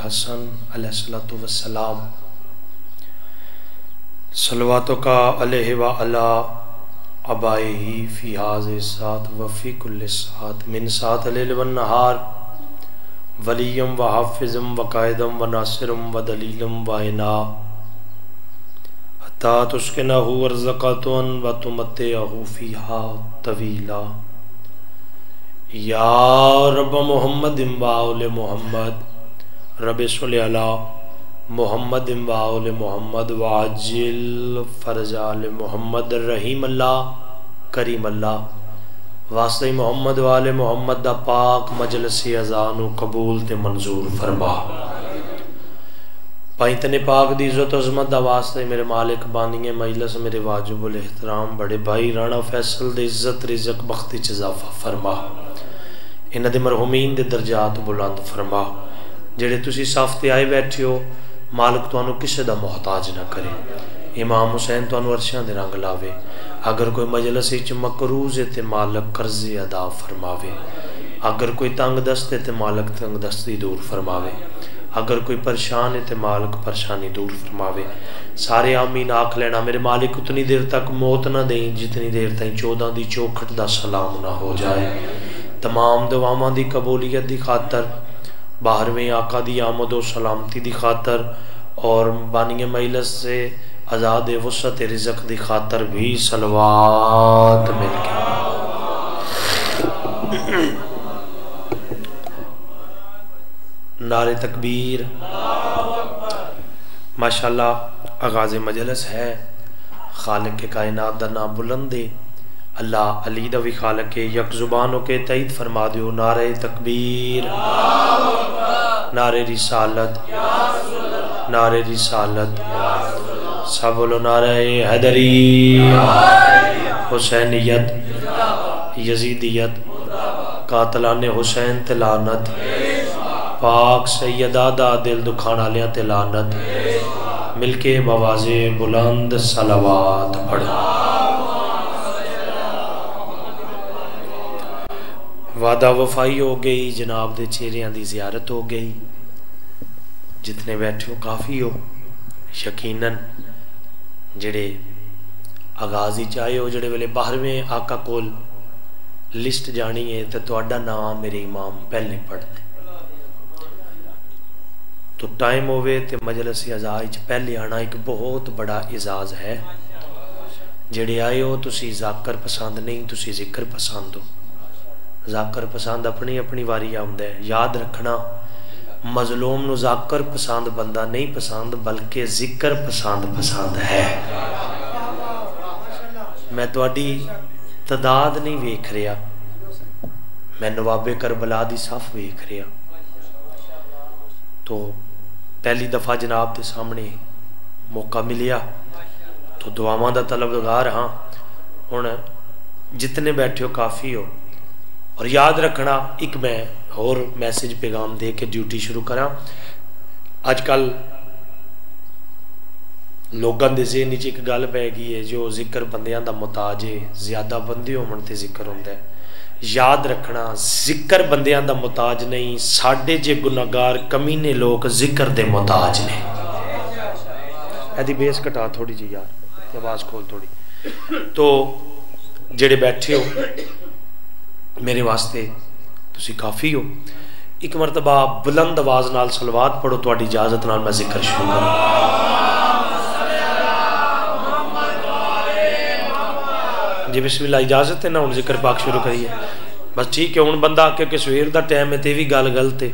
हसन वसलाम सलवातों का अला अबाए ही फ़िहाज सात वफ़ी कुल सात। मिन सात नहार वलीम व हाफिज़म व कायदम व नासिरम व दलीलम व इना तात उसके नहू अर्ज़क़ातन व तुमत अहूफ़ीहा तवीला। या रब मोहम्मद, इम्बाउल मोहम्मद। रब मोहम्मद इम्बाउल मोहम्मद वाजिल फ़रजाल मोहम्मद रहीम अल्लाह, करीम अल्लाह। वास्ते मोहम्मद वाले मोहम्मद दा पाक मजलस अजान कबूल ते मंजूर फरमा। भाई तने पाक दी इज़्ज़त अजमत दा वास्ते मेरे मालिक बानिए मजलस, मेरे वाजुबुल एहतराम, बड़े भाई राणा फैसल दे इज़्ज़त, रिजक बख्ती च इजाफा फरमा। इन्हां दे मरहुमीन दे दर्जात बुलंद फरमा। जेड़े साफ़ ते आए बैठे हो, मालिक तुहानू किसे दा मोहताज ना करे। इमाम हुसैन तुहानू अरशां दे रंग लावे। अगर कोई मजलस च मकरूज है ते मालिक कर्जे अदा फरमावे। अगर कोई तंग दस्त है ते मालिक तंग दस्ती दूर फरमावे। अगर कोई परेशान है तो मालिक परेशानी दूर फरमावे। सारे आमीन आख लेना, मेरे मालिक, उतनी देर तक मौत ना दें जितनी देर तक चौदह की चौखट का सलाम ना हो जाए। तमाम दवाव की कबूलीत की खातर बाहरवें आका की आमद व सलामती की खातर, और बानिय मजलस से आज़ाद वसत रिजक की खातर भी सलवात मिल गया नारे तकबीर, माशाल्लाह आगाज़ मजलस है। खालक के कायनात का नाम बुलंद अल्लाह अली दा भी खालक है। यक जुबानों के तईद फरमा दो नारे तकबीर। नारे रिसालत नारे रिसालत सब बोलो नारे हैदरी। हुसैनियत, यजीदियत, कातलान हुसैन तलानत पाक सैयदा दा दिल दुखान वाले ते लानत। मिलके बवाजे बुलंद सलावात पढ़। वादा वफाई हो गई जनाब के चेहरिया की जियारत हो गई जितने बैठे हो काफ़ी हो यकीनन जेड़े आगाज़ आए हो जेड़े वेले बाहरवें आका कोल लिस्ट जानी है तो नाम मेरे इमाम पहले पढ़ते तो टाइम होवे तो मजलस अजाज पहले आना एक बहुत बड़ा एजाज है जेड़े आए हो तुसी जाकर पसंद नहीं तुसी ज़िक्र पसंद हो जाकर पसंद अपनी अपनी वारी आंदा याद रखना, मजलूम जाकर पसंद बंदा नहीं पसंद, बल्कि ज़िक्र पसंद पसंद है। मैं थोड़ी तादाद नहीं वेख रहा, मैं नवाबे करबला की सफ वेख रहा। तो पहली दफ़ा जनाब के सामने मौका मिलिया तो दुआव का तलबगार हाँ हूँ जितने बैठे हो काफ़ी हो। और याद रखना, एक मैं होर मैसेज पैगाम दे के ड्यूटी शुरू करा। अजकल लोगों के जेहन एक गल पै गई है, जो ज़िक्र बंद मुताज है। ज़्यादा बंदे होने ज़िक्र होंगे याद रखना, ज़िक्र बंदियाँ का मुताज नहीं, साढ़े जे गुनागार कमीने लोग ज़िक्र के मुताज ने। बेस घटा थोड़ी जी यार, आवाज़ खोल थोड़ी। तो जेड़े बैठे हो मेरे वास्ते काफ़ी हो। एक मरतबा बुलंद आवाज़ नाल सलवात पढ़ो थोड़ी इजाज़त नाल मैं ज़िक्र शुरू करूँ जी बिस्मिल्ला इजाज़त है ना हूँ ज़िक्र पाक शुरू करिए बस ठीक है हूँ बंदा क्योंकि सवेर का टाइम है तो भी गल गलत है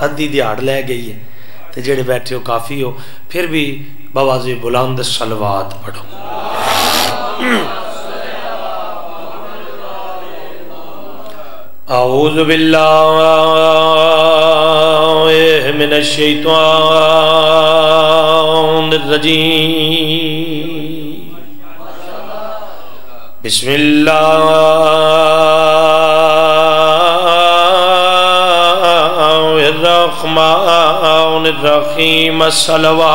अद्धी दिहाड़ लै गई है तो जेड़े बैठे हो काफ़ी हो। फिर भी बाबा जी बुलंद सलवात पढ़ो आऊज़ बिल्लाह मिनश शैतानिर रजीम बिस्मिल्लाहिर्रहमानिर्रहीम सलवा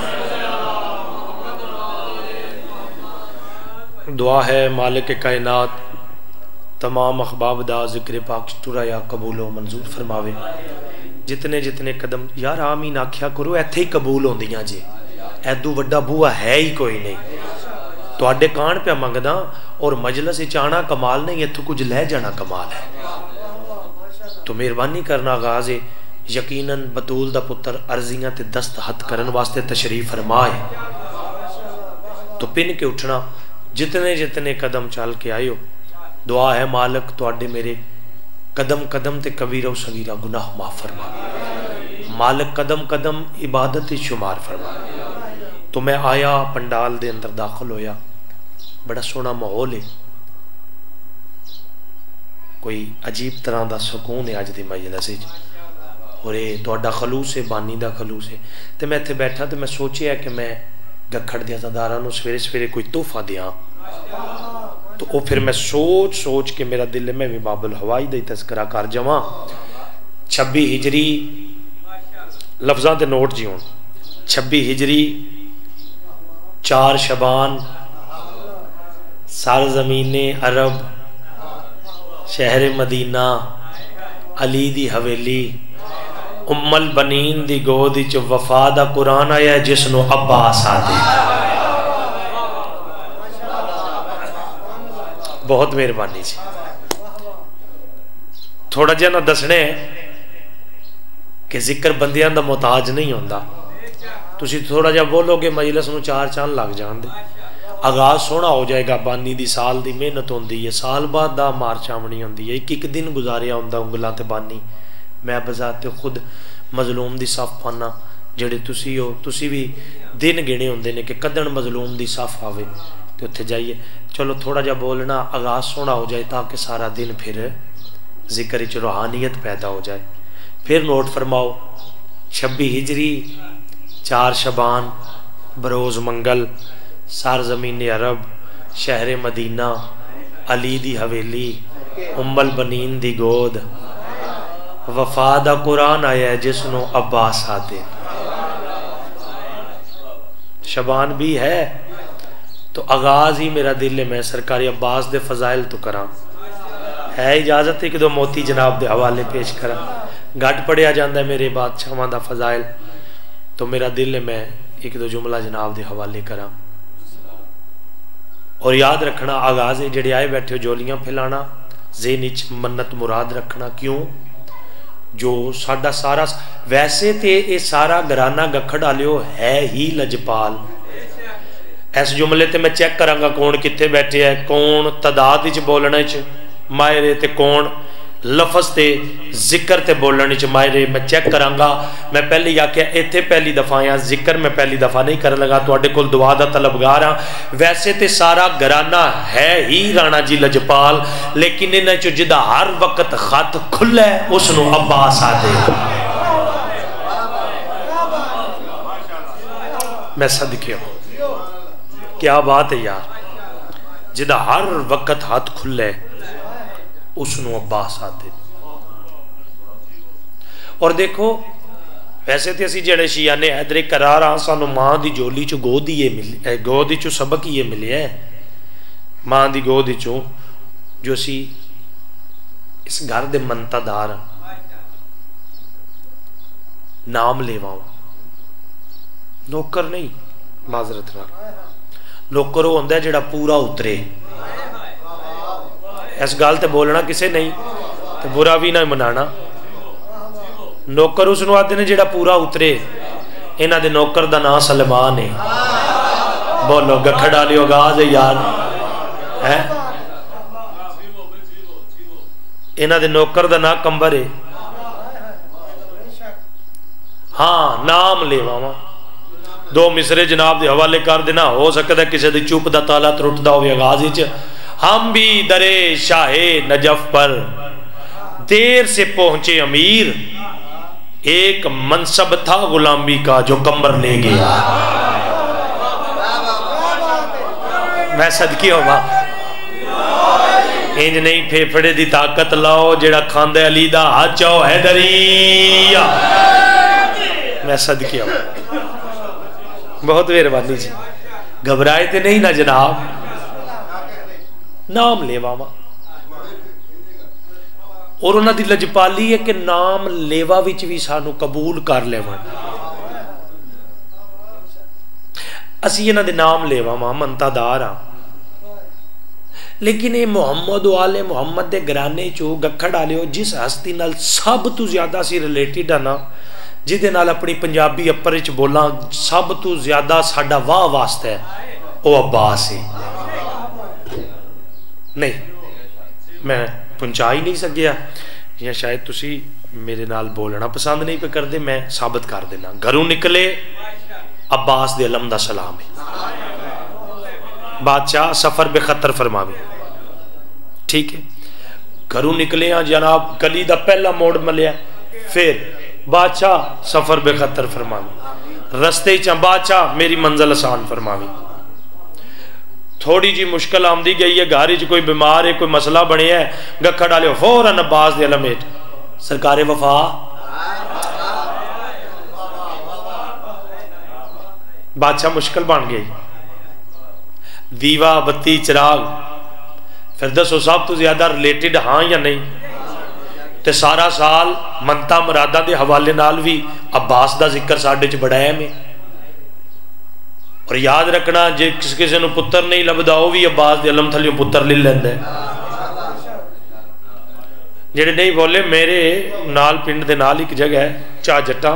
दुआ है मालिक कायनात तमाम अखबाब दा जिक्र पाक तुरा या कबूलो मंजूर फरमावे जितने जितने कदम यार आमीन आख्या करो इत्थे ही कबूल होंदियां जे ऐदू वड्डा बूआ है ही कोई नहीं ਤੁਹਾਡੇ ਕਾਣ ਪਿਆ ਮੰਗਦਾ ਔਰ ਮਜਲਿਸ ਵਿੱਚ ਆਣਾ ਕਮਾਲ ਨਹੀਂ ਇੱਥੋਂ ਕੁਝ ਲੈ ਜਾਣਾ ਕਮਾਲ ਹੈ ਤੋ ਮਿਹਰਬਾਨੀ ਕਰਨਾ ਆਗਾਜ਼ ਹੈ ਯਕੀਨਨ ਬਤੂਲ ਦਾ ਪੁੱਤਰ ਅਰਜ਼ੀਆਂ ਤੇ ਦਸਤਖਤ ਕਰਨ ਵਾਸਤੇ ਤਸ਼ਰੀਫ ਫਰਮਾਏ ਤੋ ਪਿੰਨ ਕੇ ਉੱਠਣਾ जितने जितने कदम चल के आयो, दुआ है मालक थोड़े मेरे कदम कदम ते कबीरा सगीरा गुनाह माफ़ फरमा। मालक कदम कदम इबादत शुमार फरमा। तो मैं आया, पंडाल दे अंदर दाखिल होया। बड़ा सोहना माहौल है। कोई अजीब तरह का सुकून है अज की मजलस और ये तो खलूस है, बानी का खलूस है। तो मैं इतने बैठा तो मैं सोचा कि मैं गखड़ दिया दारा सवेरे सवेरे कोई तोहफा दिया तो वो फिर मैं सोच सोच के मेरा दिल मैं भी बाबुल हवाई का तस्करा कर जावा। छब्बी हिजरी, लफ्जा के नोट जी हूँ छब्बी हिजरी, चार शबान, सार जमीने अरब, शहर मदीना, अली दी हवेली उम्मल बनीन दी गोद वफा का कुरान आया जिसनों अब्बास आते बहुत मेहरबानी जी। थोड़ा जहा ना दसने कि ज़िक्र बंदियाँ का मुहताज नहीं होता तुम थोड़ा जहा बोलोगे, मजलस में चार चाँद लग जाते आगाज़ सोहना हो जाएगा, बानी की साल की मेहनत होती है, साल बाद मार छावनी होती एक एक दिन गुजारिया होंगे उंगलों से बानी। मैं बजाते खुद मजलूम की सफ पाना ਜਿਹੜੇ ਤੁਸੀਂ ਹੋ ਤੁਸੀਂ ਵੀ ਦਿਨ ਗਿਣੇ ਹੁੰਦੇ ਨੇ ਕਿ ਕਦਣ ਮਜ਼ਲੂਮ ਦੀ ਸਫ ਆਵੇ ਤੇ ਉੱਥੇ ਜਾਈਏ ਚਲੋ ਥੋੜਾ ਜਿਹਾ ਬੋਲਣਾ ਆਗਾਜ਼ ਸੋਹਣਾ ਹੋ ਜਾਏ ਤਾਂ ਕਿ ਸਾਰਾ ਦਿਨ ਫਿਰ ਜ਼ਿਕਰ ਵਿੱਚ ਰੂਹਾਨੀਅਤ ਪੈਦਾ ਹੋ ਜਾਏ फिर नोट फरमाओ छब्बी हिजरी चार शबान बरोज़ मंगल सार ज़मीन अरब शहर मदीना अली दी हवेली उम्मल बनीन दी गोद वफा दा कुरान आया जिसनों अब्बास आते शबान भी है तो आगाज़ ही मेरा दिल है मैं सरकारी अब्बास दे फजाइल तो करा है इजाज़त एक दो मोती जनाब दे हवाले पेश करा घट पढ़िया जाता है मेरे बादशाह का फजाइल तो मेरा दिल है मैं एक दो जुमला जनाब के हवाले करा और याद रखना आगाज़ है जेडे आए बैठे हो जोलियाँ फैलाना जेन मन्नत मुराद रखना क्यों जो साडा सारा वैसे तो ये सारा घराना गखड़ आलियो है ही लजपाल इस जुमले ते मैं चेक करा कौन कितने बैठे है कौन तादाद बोलने च मायरे ते कौन लफज ते, ज़िक्र बोलने च मायरे मैं चेक करा मैं पहले आख्या इतने पहली दफ़ा आया, ज़िक्र मैं पहली दफ़ा नहीं कर लगा तो को दुआ का तलबगार हाँ वैसे तो सारा घराना है ही राणा जी लजपाल, लेकिन इन्हें चो जिदा हर वक्त खत खुला है उसनों अब्बास आते। मैं सदके क्या बात है यार। जिदा हर वक्त हाथ खुले उसनों अब्बास आते। और देखो, वैसे तो असं जड़े शिया ने हैदरे करार हाँ सू माँ की जोली चो गोद ही मिले गोद सबक ही मिले है माँ की गोद चो जो असी इस घर के मनतादार नाम लेवा नौकर नहीं, माजरत नौकर वो होंगे जोड़ा पूरा उतरे। इस गल तो बोलना किसे नहीं तो बुरा भी ना मना नौकर उस आते ने जोड़ा पूरा उतरे, इन्हों के नौकर का नाम सलमान है बोलो, गखड़ वाली आगाज़ यार। है? इन्हों नौकर का नाम कंबर है हाँ नाम लेवा दो मिसरे जनाब के हवाले कर देना, हो सकता किसी की चुप का ताला त्रुटता हो आगाज़ हम भी दरे शाहे नजफ पर। देर से पहुँचे अमीर। एक मनसब था गुलामी का जो कमर ले गया। मैं सदकी होवा इंज नहीं फेफड़े की ताकत लाओ, जेड़ा खांदे अली दा हाथ चाओ हैदरिया मैं सदकी होवा बहुत मेहरबानी जी। घबराए तो नहीं ना जनाब। नाम लेवावा और उन्होंने लजपाली है कि नाम लेवा भी सानू कबूल कर लेवन असी इन्हों के नाम लेवा वा मनतादार हाँ लेकिन ये मुहम्मद वाले, मुहम्मद के घराने चो गखड़ आलियो जिस हस्ती सब तो ज़्यादा सी रिलेटिड है ना जिद अपनी पंजाबी अपर बोला, सब तो ज़्यादा साडा वाह वास्ता है। वह अब्बास है। मैं पहुँचा ही नहीं सकिया या शायद तुम मेरे बोलना पसंद नहीं पे करते मैं साबित कर देना। घरों निकले, अब्बास दे अलम का सलाम है। बादशाह, सफ़र बेखतर फरमावे। ठीक है। घरों निकले हाँ जनाब, गली का पहला मोड़ मिलया फिर बादशाह, सफ़र बेखतर फरमावे। रस्ते च बादशाह मेरी मंजिल आसान फरमावी। थोड़ी जी मुश्किल आमदी गई है, घर च कोई बीमार है, कोई मसला बने है गखड़ डाले फ़ौरन अब्बास दे लमेट सरकार वफा। बादशाह मुश्किल बन गई। दीवा, बत्ती, चिराग। फिर दसो सब तो ज़्यादा रिलेटेड हाँ या नहीं? तो सारा साल मनता मुरादा के हवाले नाल भी अब्बास का ज़िक्र साढ़े च बड़ा है। में और याद रखना जे किस किसी को पुत्र नहीं लभदा वह भी अब्बास के अलम थलियों पुत्र ले लेंदा जेडे नहीं बोले मेरे नाल पिंड के नाल एक जगह है चा जट्टा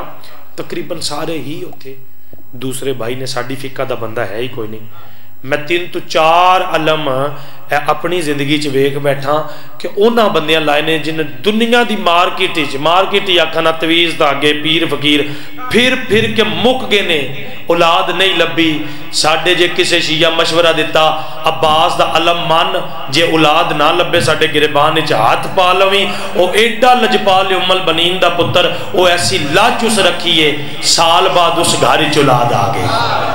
तकरीबन सारे ही उत्थे दूसरे भाई ने साड़ी फिका का बंदा है ही कोई नहीं मैं तीन तो चार अलम अपनी ज़िंदगी वेख बैठा कि उन्होंने बंद लाए ने जिन्हें दुनिया की मार्केट मार्केट आखा तवीज धागे पीर फकीर। फिर फिर के मुक गए ने, औलाद नहीं लभी साडे जे किसी शीया मशवरा दिता, अब्बास का अलम मन, जे औलाद ना लभे साडे गिरबान हाथ पा लवी। वो एडा लजपाल उमल बनीन का पुत्र वह ऐसी लाच उस रखी है साल बाद उस घर च औलाद आ गई।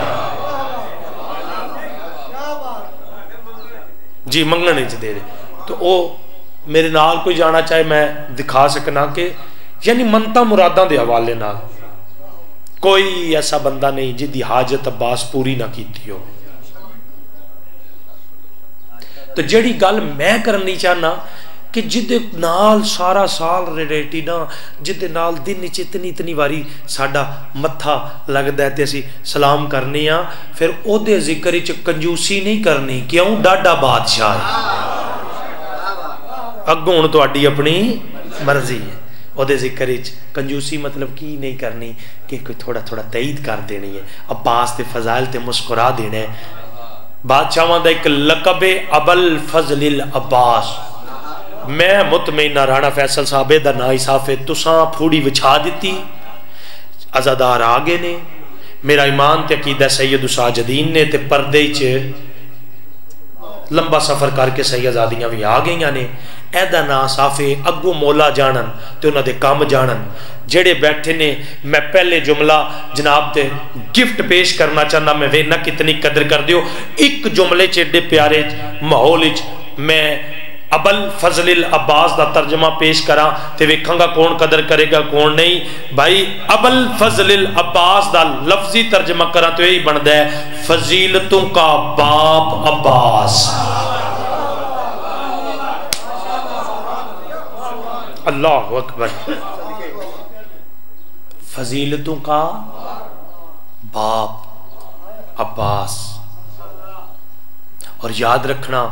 जी मंगने च दे तो वह मेरे नाल कोई जाना चाहे, मैं दिखा सकना कि, यानी मनता मुरादा के हवाले न कोई ऐसा बंदा नहीं जिंदी हाजत अब्बास पूरी ना की हो। तो जड़ी गल मैं करनी चाहना ਕਿ ਜਿਹਦੇ ਨਾਲ ਸਾਰਾ ਸਾਲ ਰਿਲੇਟਿਡ ਆ ਜਿਹਦੇ ਨਾਲ ਦਿਨ ਵਿੱਚ ਇਤਨੀ ਇਤਨੀ ਵਾਰੀ ਸਾਡਾ ਮੱਥਾ ਲੱਗਦਾ ਤੇ ਅਸੀਂ ਸਲਾਮ ਕਰਨੇ ਆ ਫਿਰ ਉਹਦੇ ਜ਼ਿਕਰ ਵਿੱਚ ਕੰਜੂਸੀ ਨਹੀਂ ਕਰਨੀ ਕਿਉਂ ਡਾਡਾ ਬਾਦਸ਼ਾਹ ਹੈ ਅੱਗੋਂ ਹੁਣ ਤੁਹਾਡੀ ਆਪਣੀ ਮਰਜ਼ੀ ਹੈ ਉਹਦੇ ਜ਼ਿਕਰ ਵਿੱਚ ਕੰਜੂਸੀ ਮਤਲਬ ਕੀ ਨਹੀਂ ਕਰਨੀ ਕਿ ਕੋਈ ਥੋੜਾ ਥੋੜਾ ਤਾਇਦ ਕਰ ਦੇਣੀ ਹੈ ਅਬਾਸ ਤੇ ਫਜ਼ਾਇਲ ਤੇ ਮੁਸਕਰਾ ਦੇਣਾ ਹੈ ਬਾਦਸ਼ਾਹਾਂ ਦਾ ਇੱਕ ਲਕਬ ਅਬਲ ਫਜ਼ਲਿਲ ਅਬਾਸ मैं मुतमैना राणा फैसल साहबे का ना साफे तुसा फूड़ी विछा दी अजादार आ गए ने। मेरा ईमान ते अकीदा सैयद उसाजदीन ने ते परदे च लंबा सफ़र करके सही आज़ादियाँ भी आ गई ने। एदा ना साफे अगू मोला जानन तो उन्होंने काम जानन। जेड़े बैठे ने, मैं पहले जुमला जनाब ते गिफ्ट पेश करना चाहना मैं वे ना कितनी कदर कर दियो एक जुमले च प्यारे माहौल मैं अबल फजल अब्बास का तर्जमा पेश करा तो वेखा कौन कदर करेगा, कौन नहीं। भाई, अबल फजलिल अब्बास का लफ्जी तर्जमा करा तो यही बनता है, फजीलतों का बाप अब्बास। अल्लाह अकबर। फजीलतों का बाप अब्बास। और याद रखना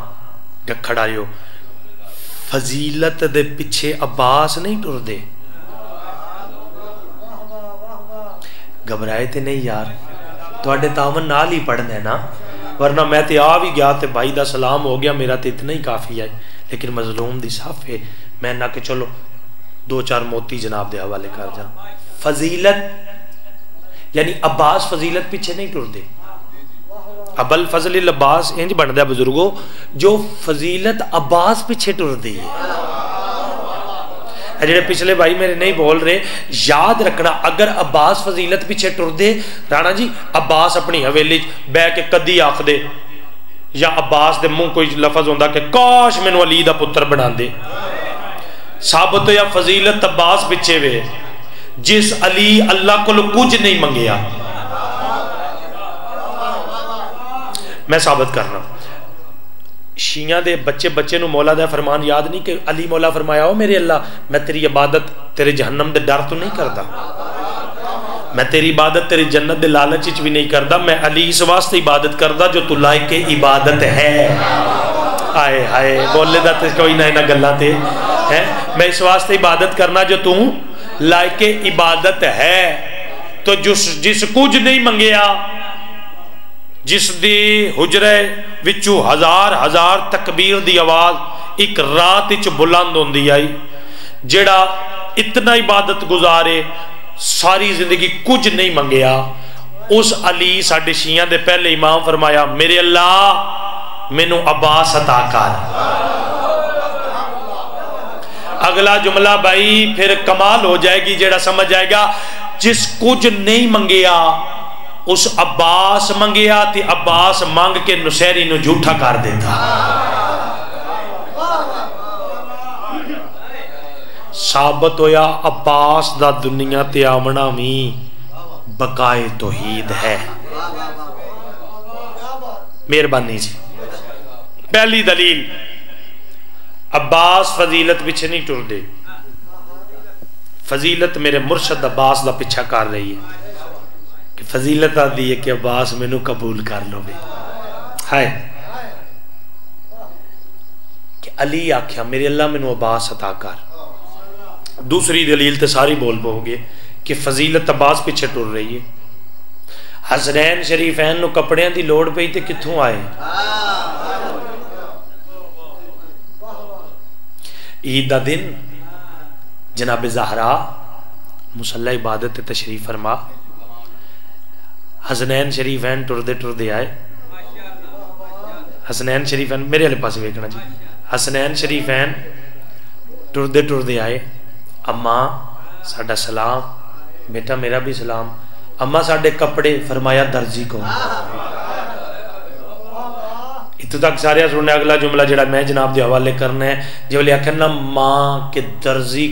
खड़ा हो फजीलत दे पिछे अब्बास नहीं टुरते घबराए तो नहीं यार। थोड़े तावन नाल ही पढ़ना है ना। वरना मैं तो आ भी गया तो भाई का सलाम हो गया, मेरा तो इतना ही काफ़ी है। लेकिन मजलूम की साफे मैं ना कि चलो दो चार मोती जनाब के हवाले कर जा फजीलत, यानी अब्बास फजीलत पीछे नहीं टुरते अबल फजल अब्बास, इंज बन दिया बुजुर्गो, जो फजीलत अब्बास पिछे टुरती है। जो पिछले भाई मेरे नहीं बोल रहे, याद रखना, अगर अब्बास फजीलत पिछे टुरदे, राणा जी, अब्बास अपनी हवेली बह के कदी आखदे, या अब्बास के मूह कोई लफज होता कि, काश मैनू अली का पुत्र बना दे सबत या फजीलत अब्बास पिछे वे, जिस अली अल्लाह को कुछ नहीं मंगया मैं साबित करना शिया के बच्चे बच्चे मौला का फरमान याद नहीं कि अली मौला फरमाया मेरे अल्लाह, मैं तेरी इबादत तेरे जहन्नम के डर तो नहीं करता मैं तेरी इबादत तेरी जन्नत के लालच भी नहीं करता मैं अली इस वास्ते इबादत करता जो तू लायक इबादत है। आए हाय बोले तो कोई ना इन्होंने गलों से है? मैं इस वास्ते इबादत करना जो तू लायक इबादत है। तो जिस जिस कुछ नहीं मंगया जिस दी हुजरे हज़ार तकबीर दी आवाज़ एक रात च बुलंद होंदी आई, जेड़ा इतना इबादत गुजारे सारी ज़िंदगी कुछ नहीं मंगया उस अली साडे शिया दे पहले इमाम फरमाया, मेरे अल्लाह, मैनू अब्बास अता कर। अगला जुमला, भाई, फिर कमाल हो जाएगी, जेड़ा समझ आएगा, जिस कुछ नहीं मंगया उस अब्बास मंगया तो अब्बास मंग के नुसैरी नु झूठा कर देता साबत होया अब्बास का दुनिया ते आमना भी बकाए तोहीद है। मेहरबानी जी। पहली दलील, अब्बास फजीलत पिछे नहीं टुरदे। फजीलत मेरे मुर्शद अब्बास का पिछा कर रही है। कि फजीलत आती है कि अब्बास मैनू कबूल कर लो भी हाय कि अली आख्या मेरे अल्लाह मैनू अब्बास अता कर दूसरी दलील तो सारी बोल पाओगे कि फजीलत अब्बास पिछे टुर रही है हसनैन शरीफैन कपड़िया की लड़ पई तो कितों आए ईद का दिन जनाब जहरा मुसल्ला इबादत तशरीफ़ फरमा हसनैन शरीफैन टुरदे टुरदे आए। हसनैन शरीफैन मेरे वाले पास वेखना जी। हसनैन शरीफैन टुरदे टुरदे आए। अम्मा, साडा सलाम। बेटा, मेरा भी सलाम। अम्मा, साडे कपड़े फरमाया दर्जी को इतों तक सारे सुनने, अगला जुमला जरा मैं जनाब के हवाले करना है, जो आखिर ना माँ के दर्जी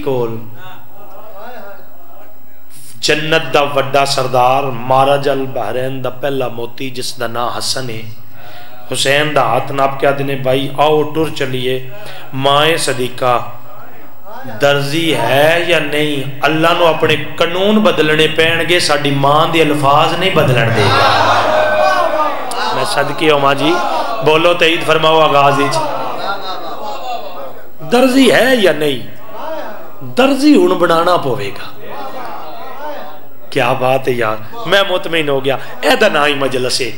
जन्नत का व्डा सरदार महाराजा बहरैन का पहला मोती जिसका ना हसन है हुसैन का हाथ नाप के आदि भाई, आओ टुर चलिए, माए सदीका, दर्जी है या नहीं? अल्लाह न अपने कानून बदलने पैणगे साड़ी माँ के अल्फाज नहीं बदलन देगा। मैं सदके हो, माँ जी। बोलो तो ईद फरमाओ आगाज़ दर्जी है या नहीं? दर्जी हूँ बनाना पवेगा। क्या बात है यार? मैं मुतमिन हो गया। एदा ना ही मजलस। है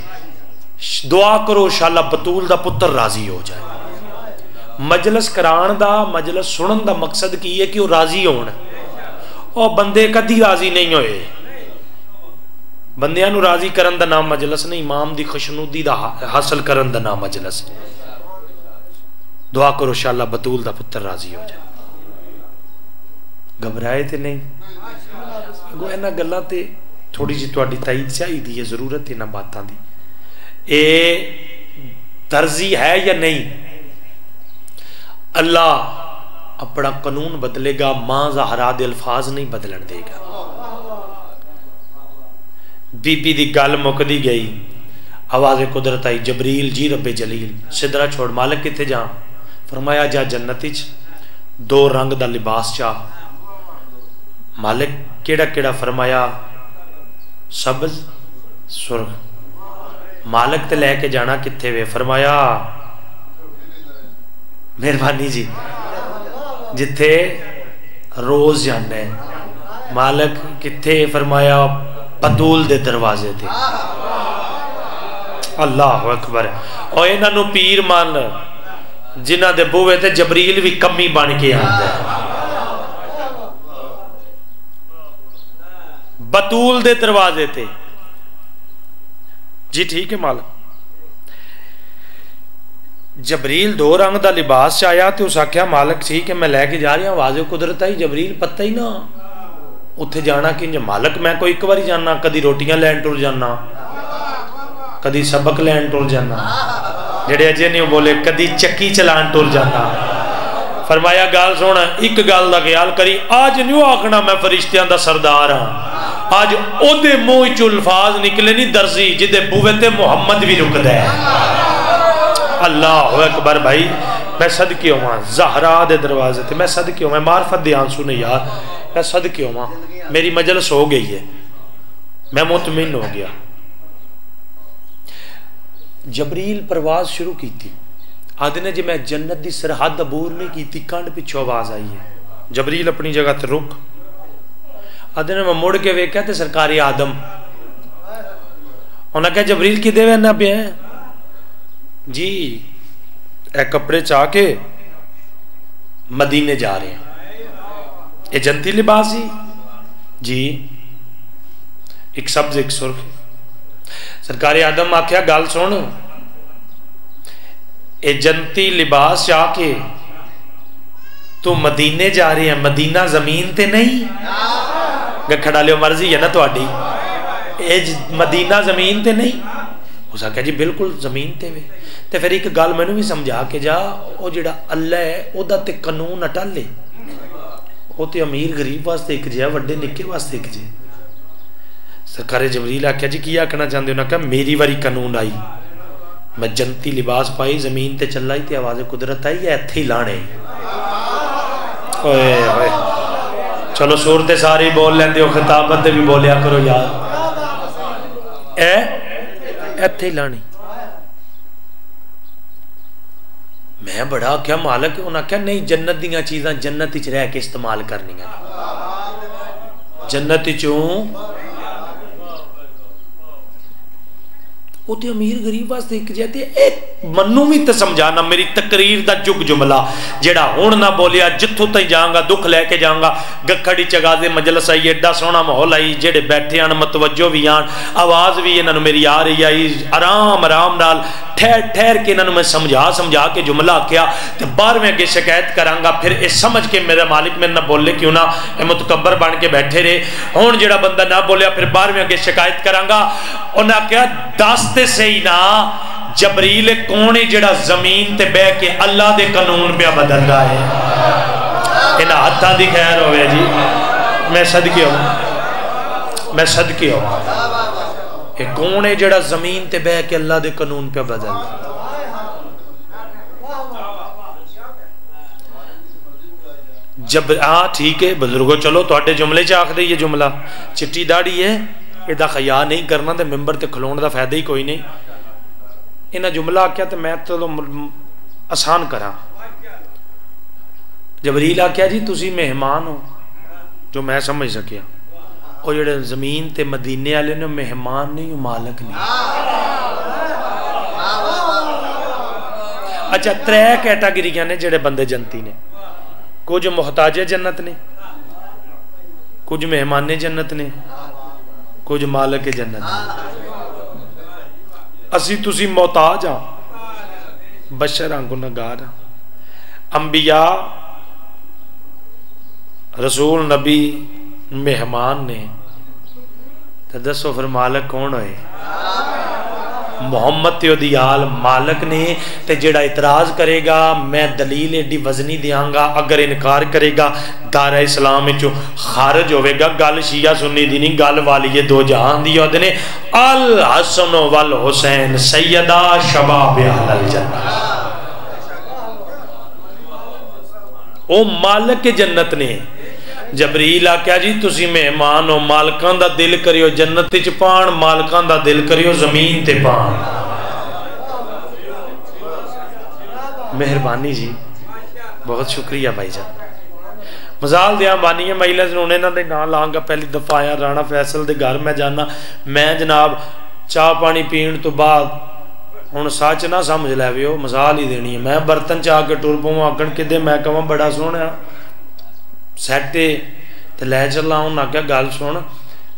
दुआ करो शाला बतूल का पुत्र राज़ी हो जाए। मजलस करान का मजलस सुनन का मकसद की है कि वह राज़ी हो बंदे कदी राज़ी नहीं होए। बंद राज़ी करन नाम मजलस नहीं, इमाम की खुशनुदी का हासिल करन का नाम मजलस। दुआ करो शाला बतूल का पुत्र राज़ी हो जाए। घबराए तो नहीं। अगो इन्होंने गलों से थोड़ी जी थोड़ी ताईद चाहिए है ज़रूरत इन्होंने बातों की ये दर्जी है या नहीं अल्लाह अपना कानून बदलेगा माँ जहरा दे अल्फाज नहीं बदलन देगा बीबी की गल मुकदी गई आवाज़ कुदरत आई जबरील जी रबे जलील सिदरा छोड़ मालिक कितने जा फरमाया जा जन्नत दो रंग का लिबास चाह मालिक केड़ा केड़ा फरमाया? सबज, सुरख। मालिक तो लैके जाना कितने वे? फरमाया, मेहरबानी जी जिथे रोज जाने मालिक कितने फरमाया? बदूल दे दरवाजे थे अल्लाह अकबर। और इन्हों पीर मन, जिन्हों के बूहे जबरील भी कमी बन के आता ਬਤੂਲ ਦੇ ਦਰਵਾਜ਼ੇ ਤੇ। ਜੀ ਠੀਕ ਹੈ ਮਾਲਕ। ਜਬਰੀਲ ਦੋ ਰੰਗ ਦਾ ਲਿਬਾਸ ਚ ਆਇਆ ਤੇ ਉਸ ਆਖਿਆ, ਮਾਲਕ ਠੀਕ ਹੈ, ਮੈਂ ਲੈ ਕੇ ਜਾ ਰਿਹਾ ਵਾਜ਼ੇ ਕੁਦਰਤ ਆਈ, ਜਬਰੀਲ ਪਤਾ ਹੀ ਨਾ, ਉੱਥੇ ਜਾਣਾ ਕਿੰਜ? ਮਾਲਕ ਮੈਂ ਕੋਈ ਇੱਕ ਵਾਰੀ ਜਾਣਾ ਕਦੀ ਰੋਟੀਆਂ ਲੈਣ ਟੁਰ ਜਾਣਾ ਕਦੀ ਸਬਕ ਲੈਣ ਟੁਰ ਜਾਣਾ ਜਿਹੜੇ ਅਜੇ ਨਹੀਂ ਬੋਲੇ, ਕਦੀ ਚੱਕੀ ਚਲਾਣ ਟੁਰ ਜਾਣਾ ਫਰਮਾਇਆ, ਗੱਲ ਸੁਣ, ਇੱਕ ਗੱਲ ਦਾ ਖਿਆਲ ਕਰੀ, ਅੱਜ ਨਿਉ ਆਖਣਾ, ਮੈਂ ਫਰਿਸ਼ਤਿਆਂ ਦਾ ਸਰਦਾਰ ਹਾਂ। ਅੱਜ ਉਹਦੇ ਮੂੰਹ ਚੋਂ ਅਲਫਾਜ਼ ਨਿਕਲੇ ਨਹੀਂ ਦਰਜ਼ੀ ਜਿਹਦੇ ਬੂਵੇ ਤੇ ਮੁਹੰਮਦ ਵੀ ਰੁਕਦਾ ਹੈ अल्लाह अकबर भाई मैं सदके होवा जहरा दे दरवाजे ते मैं सदके होवा मार्फत दे आंसू ने यार मैं सदके होवा मेरी मजलस हो गई है मैं मुतमिन हो गया जबरील प्रवास शुरू की थी आदि ने जी मैं जन्नत की सरहद अबूर नहीं की कंड पिछों आवाज आई है जबरील अपनी जगह ते रुक आदि ने मैं मुड़ के वेख्या तो सरकारी आदम। उन्हें कहा, जबरील कि देवे पे जी ए कपड़े चाह के मदीने जा रहे हैं। ये जनती लिबास ही। जी, एक सब्ज एक सुर्ख। सरकारी आदम आख्या, गल सुन। ये जनती लिबास चाह के तू मदीने जा रहे हैं, मदीना ज़मीन ते नहीं? खड़ा लियो मर्ज़ी है ना थोड़ी मदीना ज़मीन ते नहीं। उस आख्या जी, बिल्कुल ज़मीन ते वे। तो फिर एक गल मैं भी समझा के जा वो जो अल्लाह है वह तो कानून अटल। है वो तो अमीर गरीब वास्ते एक जे वे निके वास्ते एक जे सरकार जबरील आख्या जी, की आखना चाहते उन्हें कहा मेरी बारी कानून आई। मैं जनती लिबास पाई, ज़मीन ते चला ही आवाज़ कुदरत आई या इत्थे ही लाने। चलो सूरत सारे बोल लेंगे हो, खिताबत भी बोलिया करो यार। ए लानी। मैं बड़ा आख्या मालक उन्हें आख्या नहीं, जन्नत दियाँ चीज़ा जन्नत रह के इस्तेमाल करनिया जन्नत चों ਉਹ ਅਮੀਰ ਗਰੀਬ ਵਾਸਤੇ ਇੱਕ ਜਿਹਾ ਤੇ ਇਹ ਮੰਨੂ ਵੀ ਤਾਂ ਸਮਝਾਣਾ ਮੇਰੀ ਤਕਰੀਰ ਦਾ ਜੁਗ ਜੁਮਲਾ, ਜਿਹੜਾ ਹੁਣ ਨਾ ਬੋਲਿਆ, ਜਿੱਥੋਂ ਤਾਈ ਜਾਵਾਂਗਾ ਦੁੱਖ ਲੈ ਕੇ ਜਾਵਾਂਗਾ ਗੱਖੜੀ ਚਗਾਦੇ ਮਜਲਸ ਆਈ ਐਡਾ ਸੋਹਣਾ ਮਾਹੌਲ ਆਈ, ਜਿਹੜੇ ਬੈਠੇ ਆਣ ਮਤਵਜੋ ਵੀ ਆਣ, ਆਵਾਜ਼ ਵੀ ਇਹਨਾਂ ਨੂੰ ਮੇਰੀ ਆ ਰਹੀ ਆਈ, ਆਰਾਮ ਆਰਾਮ ਨਾਲ ठहर ठहर के इन्होंने मैं समझा समझा के जुमला आख्या तो बार में अगे शिकायत करांगा, फिर ये समझ के मेरा मालिक मेरे ना बोले क्यों ना मुतकबर बन के बैठे रहे। हूँ जो बंदा ना बोलिया फिर बारहवें में अगे शिकायत करांगा। उन्हें आख्या, दस तो सही ना, जबरील कौन है जरा ज़मीन ते बह के अल्लाह के कानून पे बदलता है? इन्हें हाथों की खैर हो गया जी। मैं सदके हो मैं सदके हो ये कौन है जड़ा ज़मीन ते बह के अल्लाह के कानून पे बदल? जब, आ, ठीक है, बुजुर्गो, चलो थोड़े जुमले च आख दे जुमला। चिट्टी दाड़ी है यदा खया नहीं करना तो मैंबर तो खलो का फ़ायदा ही कोई नहीं। इन्हें जुमला आख्या तो मैं चलो आसान करा। जबरील आख्या जी तुम मेहमान हो, जो मैं समझ सकिया ਉਹ ਜਿਹੜੇ ਜ਼ਮੀਨ ਤੇ ਮਦੀਨੇ ਵਾਲੇ ਨੇ ਮਹਿਮਾਨ ਨਹੀਂ ਉਹ ਮਾਲਕ ਨੇ ਅੱਛਾ ਤਰੇ ਕੈਟਾਗਰੀਆਂ ਨੇ ਜਿਹੜੇ ਬੰਦੇ ਜੰਤੀ ਨੇ ਕੁਝ ਮੁਹਤਾਜੇ ਜੰਨਤ ਨੇ ਕੁਝ ਮਹਿਮਾਨੇ ਜੰਨਤ ਨੇ ਕੁਝ ਮਾਲਕ ਜੰਨਤ ਨੇ ਅਸੀਂ ਤੁਸੀਂ ਮੁਹਤਾਜ ਆ ਬਸ਼ਰ ਆ ਗੁਨਾਹਗਾਰ ਅੰਬਿਆ रसूल नबी मेहमान ने दसो फिर मालक कौन होए मुहम्मद ते आल मालक ने ते जेड़ा इतराज करेगा मैं दलील एडी वजनी देंगा अगर इनकार करेगा दारा इस्लाम चो खारज होगा गल शिया सुनी दी गल वाली है दो जहान दी ने अल हसन वल हुसैन सैयदा शबाब अल जन्नत ओ मालक जन्नत ने जबरील आख्या जी तुम मेहमान हो मालकों का दिल करियो जन्नत च पान मालकों का दिल करियो ज़मीन ते पान मेहरबानी जी बहुत शुक्रिया भाई जान मजाल दिया बानी है महिला हूँ इन्हों के ना लाँगा पहली दफ़ा आया राणा फैसल के घर मैं जाना मैं जनाब चाह पानी पीने तो बाद हूँ सच ना समझ लै मसाल ही देनी है मैं बर्तन च आके टुर पवा आकन कि मैं कह बड़ा सोहना सैटे ते लै चला उन आखेआ गल सुन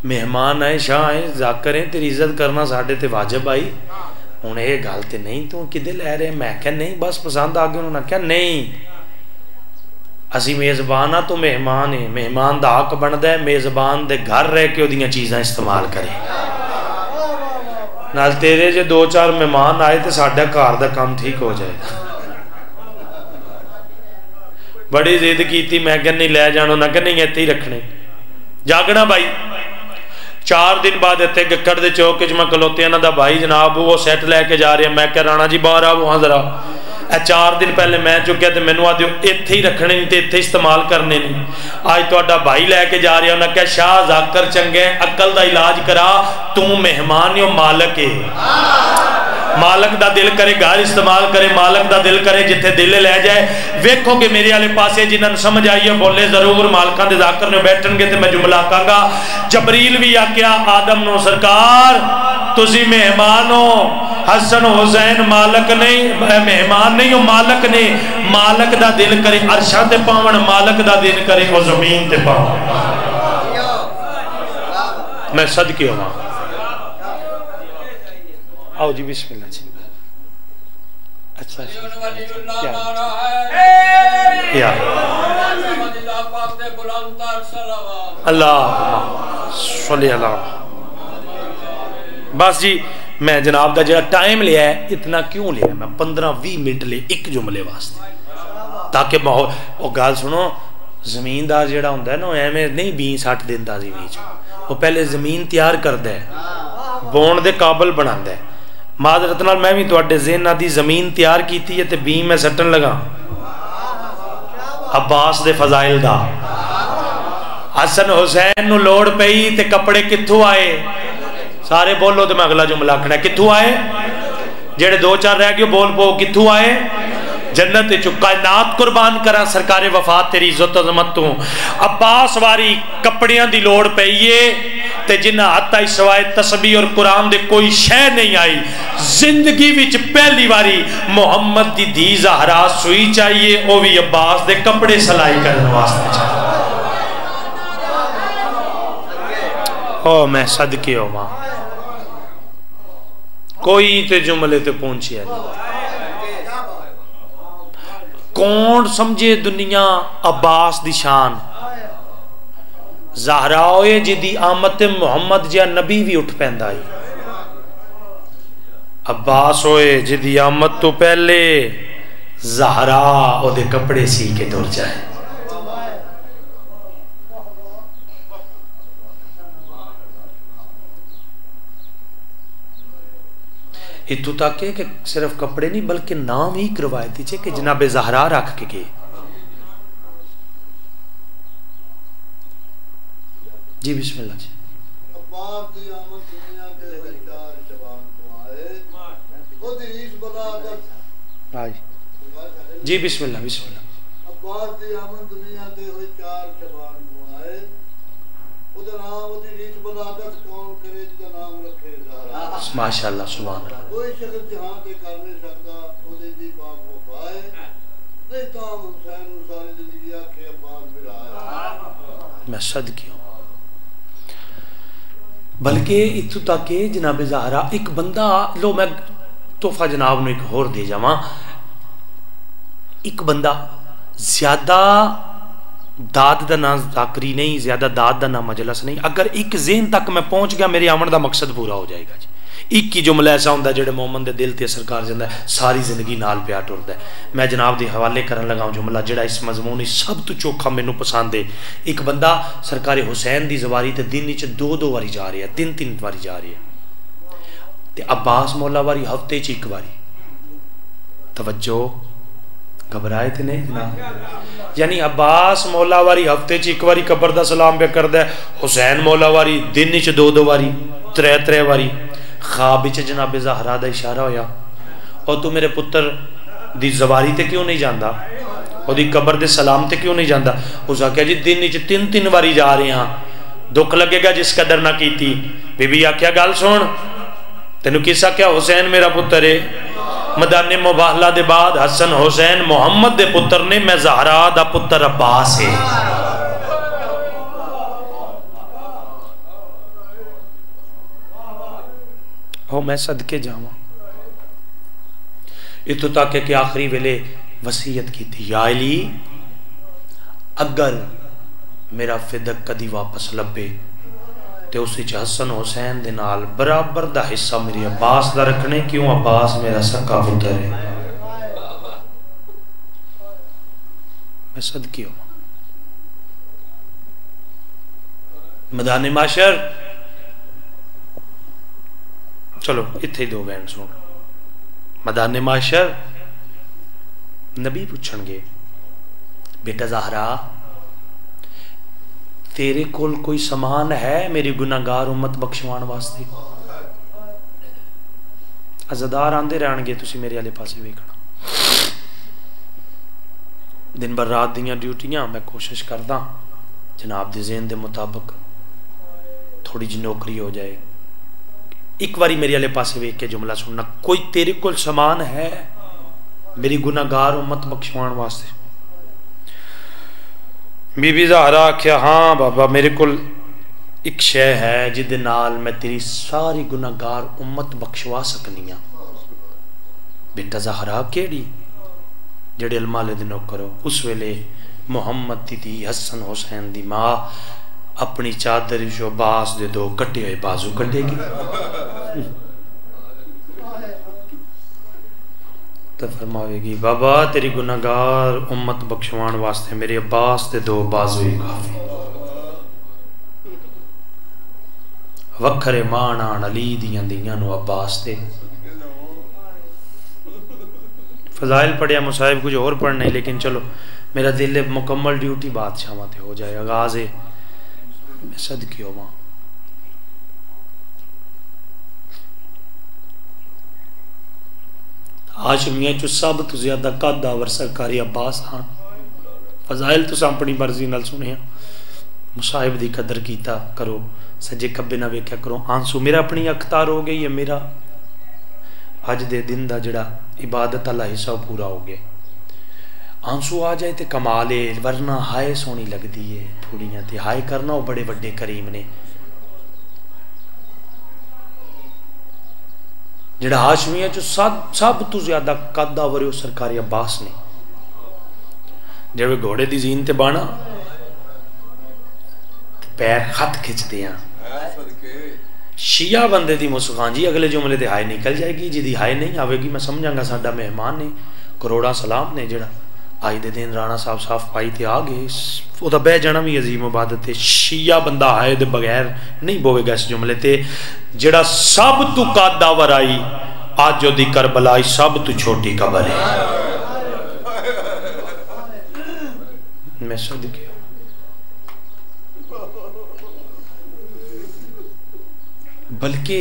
मेहमान आए शाह आए जाकर हैं तेरी इज़्ज़त करना साढ़े ते वाजिब आई हूँ ये गल तो नहीं तू कि लै रहे मैं क्या नहीं बस पसंद आ गए उन्होंने आख्या नहीं असं मेज़बान हाँ तू मेहमान है मेहमान का हक बनता है मेज़बान के घर रह के चीज़ा इस्तेमाल करे नाल तेरे जो दो चार मेहमान आए तो साढ़ा घर का काम ठीक हो जाएगा ਬੜੀ ਜ਼ਿੱਦ ਕੀਤੀ, ਮੈਂ ਕਹਿੰਦਾ ਲੈ ਜਾਣੋ ਨਾ ਕਿ ਇੱਥੇ ਹੀ ਰੱਖਣੇ। ਜਾਗਣਾ ਬਾਈ। ਚਾਰ ਦਿਨ ਬਾਅਦ ਇੱਥੇ ਗੱਕੜ ਦੇ ਚੌਕ 'ਚ ਮੈਂ ਖਲੋਤੇ, ਇਹਨਾਂ ਦਾ ਭਾਈ ਜਨਾਬ, ਉਹ ਸੈੱਟ ਲੈ ਕੇ ਜਾ ਰਿਹਾ। ਮੈਂ ਕਿਹਾ, ਰਾਣਾ ਜੀ, ਬਾਹਰ ਆਓ, ਹਾਂ, ਜ਼ਰਾ। ਇਹ ਚਾਰ ਦਿਨ ਪਹਿਲੇ ਮੈਂ ਚੁੱਕਿਆ ਤੇ ਮੈਨੂੰ ਆ ਦਿਓ ਇੱਥੇ ਹੀ ਰੱਖਣੇ ਨਹੀਂ ਤੇ ਇੱਥੇ ਇਸਤੇਮਾਲ ਕਰਨੇ ਨਹੀਂ। ਅੱਜ ਤੁਹਾਡਾ ਭਾਈ ਲੈ ਕੇ ਜਾ ਰਿਹਾ ਉਹਨਾਂ ਕਿਹਾ, ਸ਼ਾਹ ਜ਼ਾਕਰ ਚੰਗੇ ਅਕਲ ਦਾ ਇਲਾਜ ਕਰਾ, ਤੂੰ ਮਹਿਮਾਨ ਹੋ ਮਾਲਕ ਏ। ਮਾਲਕ ਦਾ ਦਿਲ ਕਰੇ ਘਰ ਇਸਤੇਮਾਲ ਕਰੇ ਮਾਲਕ ਦਾ ਦਿਲ ਕਰੇ ਜਿੱਥੇ ਦਿਲ ਲੈ ਜਾਏ ਵੇਖੋਗੇ ਮੇਰੇ ਵਾਲੇ ਪਾਸੇ ਜਿਨ੍ਹਾਂ ਨੂੰ ਸਮਝ ਆਈ ਹੈ ਬੋਲੇ ਜ਼ਰੂਰ ਮਾਲਕਾਂ ਦੇ ਜ਼ਾਕਰ ਨੇ ਬੈਠਣਗੇ ਤੇ ਮੈਂ ਜੁਮਲਾ ਕਾਂਗਾ ਜਬਰੀਲ ਵੀ ਆਖਿਆ ਆਦਮ ਨੂੰ ਸਰਕਾਰ ਤੁਸੀਂ ਮਹਿਮਾਨ ਹੋ ਹਸਨ ਹੁਸੈਨ ਮਾਲਕ ਨਹੀਂ ਮਹਿਮਾਨ ਨਹੀਂ ਉਹ ਮਾਲਕ ਨੇ ਮਾਲਕ ਦਾ ਦਿਲ ਕਰੇ ਅਰਸ਼ਾਂ ਤੇ ਪਾਵਣ ਮਾਲਕ ਦਾ ਦਿਲ ਕਰੇ ਉਹ ਜ਼ਮੀਨ ਤੇ ਪਾਵਣ ਮੈਂ ਸਦਕੇ ਹੋਵਾਂ आओ जी बिस्मिल्लाह जी अच्छा क्या या अल्लाह बस जी मैं जनाब का जरा टाइम लिया है इतना क्यों लिया मैं पंद्रह भी मिनट ले एक जुमले वास्ते ताकि माहौल वो गल सुनो ਜ਼ਮੀਨਦਾਰ ਜਿਹੜਾ ਹੁੰਦਾ ਨਾ ਐਵੇਂ ਨਹੀਂ ਬੀ ਸੱਟ ਦਿੰਦਾ ਸੀ ਵਿੱਚ ਉਹ ਪਹਿਲੇ ਜ਼ਮੀਨ ਤਿਆਰ ਕਰਦਾ ਹੈ ਬੋਣ ਦੇ ਕਾਬਲ ਬਣਾਉਂਦਾ ਹੈ ਮਾਜ਼ਰਤ ਨਾਲ ਮੈਂ ਵੀ ਤੁਹਾਡੇ ਜ਼ਿਹਨਾਂ ਦੀ ਜ਼ਮੀਨ ਤਿਆਰ ਕੀਤੀ ਹੈ ਤੇ ਬੀਮ ਮੈਂ ਸੱਟਣ ਲਗਾ ਅਬਾਸ ਦੇ ਫਜ਼ਾਇਲ ਦਾ ਹਸਨ ਹੁਸੈਨ ਨੂੰ ਲੋੜ ਪਈ ਤੇ ਕੱਪੜੇ ਕਿੱਥੋਂ ਆਏ ਸਾਰੇ ਬੋਲੋ ਤੇ ਮੈਂ ਅਗਲਾ ਜੁਮਲਾ ਆਖਣਾ ਕਿੱਥੋਂ ਆਏ ਜਿਹੜੇ ਦੋ ਚਾਰ ਰਹਿ ਗਏ ਬੋਲ ਪੋ ਕਿੱਥੋਂ ਆਏ जन्नत चु कायनात कुर्बान करा, सरकारे वफात तेरी इज़्ज़त अजमत तू। अब्बास वारी कपड़ियाँ दी लोड़ पई है ते जिन्ना हत्ता सवाए तस्बी और कुरान दे कोई शह नहीं आई। ज़िंदगी पहली बारी मोहम्मद दी धी जहरा सुई चाहिए वो भी अब्बास दे कपड़े सिलाई करने वास्ते चाहिए। ओ, मैं सदके हो माँ कोई ते जुमले ते पहुंचिया नहीं कौन समझे दुनिया अब्बास दी शान? ज़हरा होए जिदी आमत मुहम्मद जहा नबी भी उठ पैंदा है। अब्बास होए जिदी आमद तो पहले ज़हरा ओदे कपड़े सी के तुर जाए। इतों तक है कि सिर्फ़ कपड़े नहीं बल्कि नाम ही करवायती है कि जनाबे जहरा रख के गए जी बिस्मिल्लाह जी। जी बिस्मिल्लाह बिस्मिल्लाह। माशा मैं बल्कि इतों तक के जनाब जहरा एक बंदा लो मैं तोहफा जनाब ने एक होर दे जावा। एक बंदा ज़्यादा दाद का ना जाकरी नहीं, ज़्यादा दाद का ना मजलस नहीं। अगर एक जेन तक मैं पहुँच गया, मेरे आवन का मकसद पूरा हो जाएगा जी। एक ही जुमला ऐसा होंगे जो मोमन के दिल से असर कर जाता है, सारी ज़िंदगी नाल प्या टुरद मैं जनाब के हवाले कर लगा जुमला जोड़ा इस मजमून सब तो चोखा मैनू पसंद है। एक बंदा सरकारी हुसैन की जवारी तो दिन च दो दो बारी जा रहा है, तीन तीन बारी जा रही है। तो अब्बास मौला वारी हफ़्ते च एक बारी तवज्जो। घबराए थे, नहीं? जनाब यानी अब्बास मौला वारी हफ़्ते च एक बारी कबर का सलाम पे कर है, हुसैन मौला वारी दिन च दो दो वारी, त्रै त्रै वारी। खाब च जनाबे जहरा का इशारा होया और तू मेरे पुत्र दी जवारी ते क्यों नहीं जाता और कबर दे सलाम ते क्यों नहीं जाता उस आख्या जी, दिन च तीन तीन वारी जा रहे हैं। दुख लगेगा जिस कदर ना की बीबी आख्या गल सुन, तेन किस आख्या हुसैन मेरा पुत्र है मदान मुबाहला के बाद हसन हुसैन मुहम्मद के पुत्र ने मैं जहरा का पुत्र अब्बास है। हो, मैं सदके जावा इतों तक कि आखिरी वेले वसीयत की थी याली अगर मेरा फिदक कदी वापस लभे तो उस हसन हुसैन के नाल बराबर का हिस्सा मेरे अब्बास का रखने, क्यों अब्बास मेरा सक्का पुत्र है? मैं सदकी हो मैदान माशर। चलो इतने दो सुन। मैदान माशर, नबी पूछणगे बेटा जहरा तेरे कोल कोई समान है, मेरी गुनागार उम्मत बख्शवाण वास्ते? अजादार रहणगे, तुसी मेरे आले पासे वेखना। दिन भर रात दियाँ ड्यूटियाँ, मैं कोशिश करदा, जनाब दे जेन दे मुताबिक थोड़ी जी नौकरी हो जाए। एक बारी मेरे आले पासे वेख के जुमला सुनना, कोई तेरे को समान है, मेरी गुनागार उम्मत बख्शवाण वास्ते? बीबी जहरा आख्या हाँ बाबा, मेरे को एक शह है, जिद नाल मैं तेरी सारी गुनागार उम्मत बख्शवा सकनी हाँ। बेटा जहरा केड़ी? जेड़े अलमाले दिन करो उस वेले मुहम्मद दी दी हसन हुसैन दी माँ अपनी चादर जो बास दे दो कटे हुए बाजू तो फरमाएगी, बाबा, तेरी गुनागार उम्मत बख्शवान वास्ते मेरे अब्बास दे दो बाजू काफ़ी। वखरे मान आन अली दियाँ दियाँ नु अब्बास दे फजाइल पढ़िया मुसाहिब, कुछ और पढ़ने लेकिन चलो, मेरा दिल मुकम्मल ड्यूटी बादशाह हो जाए, आगाज़ है। मैं सदकी होवां। हाशमिया चो सब तो ज़्यादा कद आवर सरकारी अब्बास हाँ फजाइल तुस अपनी मर्ज़ी नाल सुने मुसाहिब की कदर किया करो सज्जे खब्बे ना वेख्या करो आँसू मेरा अपनी अखतार हो गई है मेरा अज दे दिन का जड़ा इबादत वाला हिस्सा पूरा हो गया आँसू आ जाए तो कमाल है वरना हाय सोनी लगती है थोड़िया तो हाय करना वो बड़े बड़े करीम ने ਜਿਹੜਾ ਹਾਸ਼ਮੀ ਹੈ ਜੋ ਸਭ ਤੋਂ ਜ਼ਿਆਦਾ ਕੱਦ ਆਵਰੇ ਉਹ ਸਰਕਾਰੀ ਅਬਾਸ ਨੇ ਜਿਵੇਂ ਘੋੜੇ ਦੀ ਜ਼ੀਨ ਤੇ ਬਾਣਾ ਪੈਰ ਖੱਤ ਖਿੱਚਦੇ ਆ ਸ਼ੀਆ ਬੰਦੇ ਦੀ ਮੁਸਕਾਨ ਜੀ ਅਗਲੇ ਜੁਮਲੇ ਤੇ ਹਾਏ ਨਿਕਲ ਜਾਏਗੀ ਜਿਹਦੀ ਹਾਏ ਨਹੀਂ ਆਵੇਗੀ ਮੈਂ ਸਮਝਾਂਗਾ ਸਾਡਾ ਮਹਿਮਾਨ ਨੇ ਕਰੋੜਾਂ ਸਲਾਮ ਨੇ ਜਿਹੜਾ ਅੱਜ ਦੇ ਦਿਨ ਰਾਣਾ ਸਾਹਿਬ ਸਾਫ ਪਾਈ ਤੇ ਆ ਗਏ ਉਹਦਾ ਬਹਿ ਜਾਣਾ ਵੀ ਅਜ਼ੀਮ ਇਬਾਦਤ ਹੈ ਸ਼ੀਆ ਬੰਦਾ ਆਏ ਦੇ ਬਗੈਰ ਨਹੀਂ ਬੋਵੇਗਾ ਇਸ ਜੁਮਲੇ ਤੇ ਜਿਹੜਾ ਸਭ ਤੋਂ ਕਾਦਾ ਵਰਾਈ ਅੱਜ ਉਹਦੀ ਕਰਬਲਾਈ ਸਭ ਤੋਂ ਛੋਟੀ ਕਬਰ ਹੈ ਮੈਂ ਸਦਕੇ ਬਲਕਿ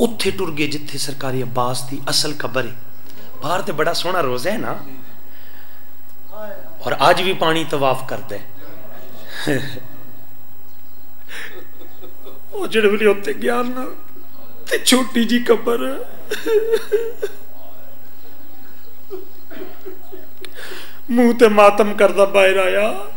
ਉੱਥੇ ਟੁਰ ਗਏ ਜਿੱਥੇ ਸਰਕਾਰੀ ਅਬਾਸ ਦੀ ਅਸਲ ਕਬਰ ਹੈ बाहर तो बड़ा सोहना रोजा है ना। और आज भी पानी तवाफ कर दे जेड़े वेले उत्ते गया ना छोटी जी कबर। मुँह ते मातम करता बाहर आया।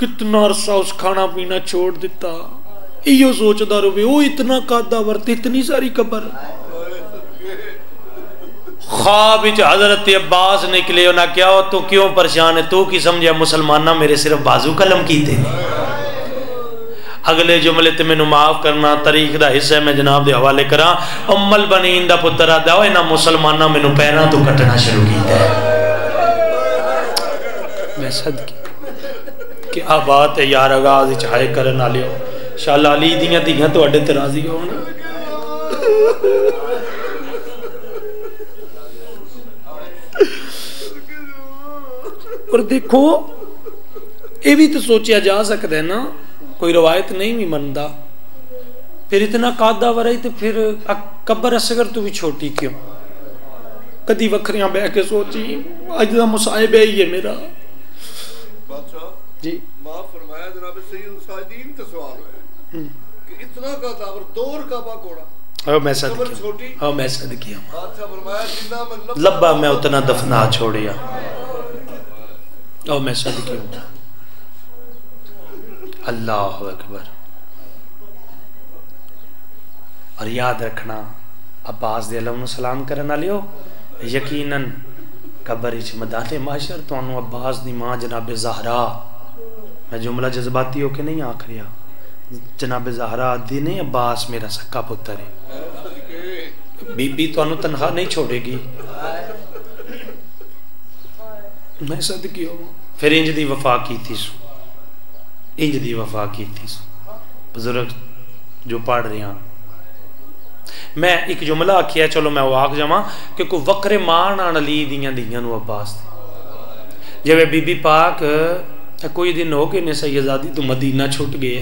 कितना अरसा उस खाना पीना छोड़ दिता। इो सोचता रहे वो इतना कादा वर्त, इतनी सारी कबर। ख्वाब हज़रत अब्बास निकले ना क्या हो तू क्यों परेशान है? तू की समझा मुसलमाना मेरे सिर्फ़ बाजू कलम की थे अगले जुमले ते मैं माफ़ करना तरीक का हिस्सा मैं जनाब के हवाले करा। अमल बनीन का पुत्र आदा इन्होंने मुसलमाना मैनू पैरों तो कटना शुरू किया मैं बात है, यार आगाज़ हाय करन वाले शाला अली दियाँ धियाँ ते राज़ी होन। और देखो ये भी तो सोचा जा सकता है ना कोई रवायत नहीं भी मनता फिर इतना कादा वराई तो फिर कबर असगर तो भी छोटी क्यों? कदी वखरिया बह के सोची अज का मुसाहिब है ही मेरा। जी। माफ़ फरमाया जनाब सैयद साजिदीन का सवाल है कि इतना का दावर दौर का बा घोड़ा हाँ मैं सद कबर हाँ मैं सद किया। बादशाह फरमाया जितना मैं लब्बा लब्बा मैं उतना दफना छोड़िया। और मैं सद किया अल्लाह अकबर। और याद रखना, अब्बास सलाम करने वाले हो यकीनन कबर मदाने माशर तो अब्बास की माँ जनाब जहरा। मैं जुमला जज्बाती होके नहीं आख रहा। जनाब जहरा आदि ने, अब्बास मेरा सक्का पुत्र है। बीबी तो तनखा नहीं छोड़ेगी। मैं सद क्यों? फिर इंज की वफा की इंज की वफा की बुज़ुर्ग जो पढ़ रहे हैं मैं एक जुमला आखिया, चलो मैं वो आख जावा कि कोई वक्रे मान आन अली दियाँ दियाँ अब्बास जिवे बीबी पाक कोई दिन हो के ने सैयदादी तो मदीना छुट गए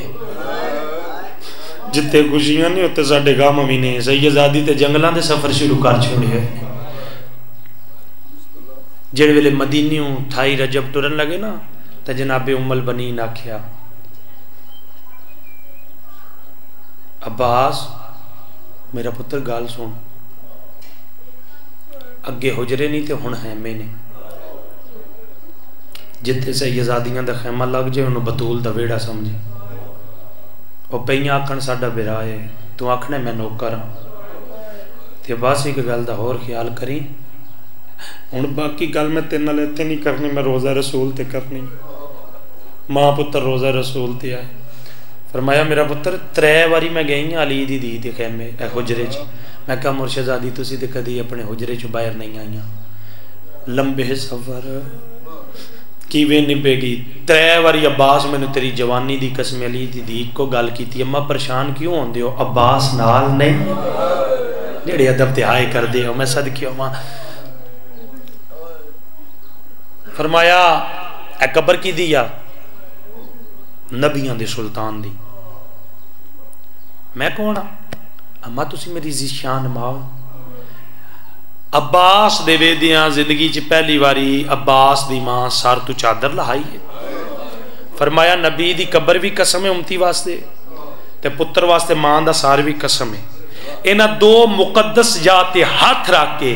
जिते खुशियाँ नहीं उत्ते गम भी नहीं सैयदादी ते जंगलों के सफ़र शुरू कर छोड़े जेड़े वेले मदीनियों ठाई रजब टुरन लगे ना तो जनाबे उमल बनी आख्या अब्बास मेरा पुत्र गाल सुन अगे हुजरे नहीं तो हूँ हैमे ने जिते सही आजादियाँ का खैमा लग जाए उन्होंने बतूल का वेड़ा समझे वह पईया आखन साडा बिरा है तू आखने मैं नौकर हाँ तो बस एक गल का होर ख्याल करी हूँ बाकी गल मैं तेरे इतने नहीं करनी मैं रोज़ा रसूल ते करनी माँ पुत्र रोज़ा रसूल ते आए फरमाया मेरा पुत्र त्रै बारी मैं गई हाँ अली दी दी के खैमे हुजरे च मैं कहा मुर्शदादी तुम तो कभी अपने हुजरे चो बाहर नहीं आई लंबे सफ़र किवें निभेगी त्रै बारी अब्बास मैंने तेरी जवानी की कसम अली दी दी को गल की अम्मा परेशान क्यों आते हो अब्बास नाल नहीं जेड़े अदब त्याए करते हो मैं सदके होवा फरमाया ए कबर की दी आ? नबिया के सुल्तान दी। मैं कौन हाँ अम्मा तुम मेरी जिशान माओ अब्बास दे ज़िंदगी पहली बारी अब्बास दी माँ सर तू चादर लहाई है फरमाया, नबी दी कबर भी कसम है उमती वास्ते, ते पुत्र वास्ते माँ दा सार भी कसम है इन्हां दो मुकद्दस जाते हाथ रख के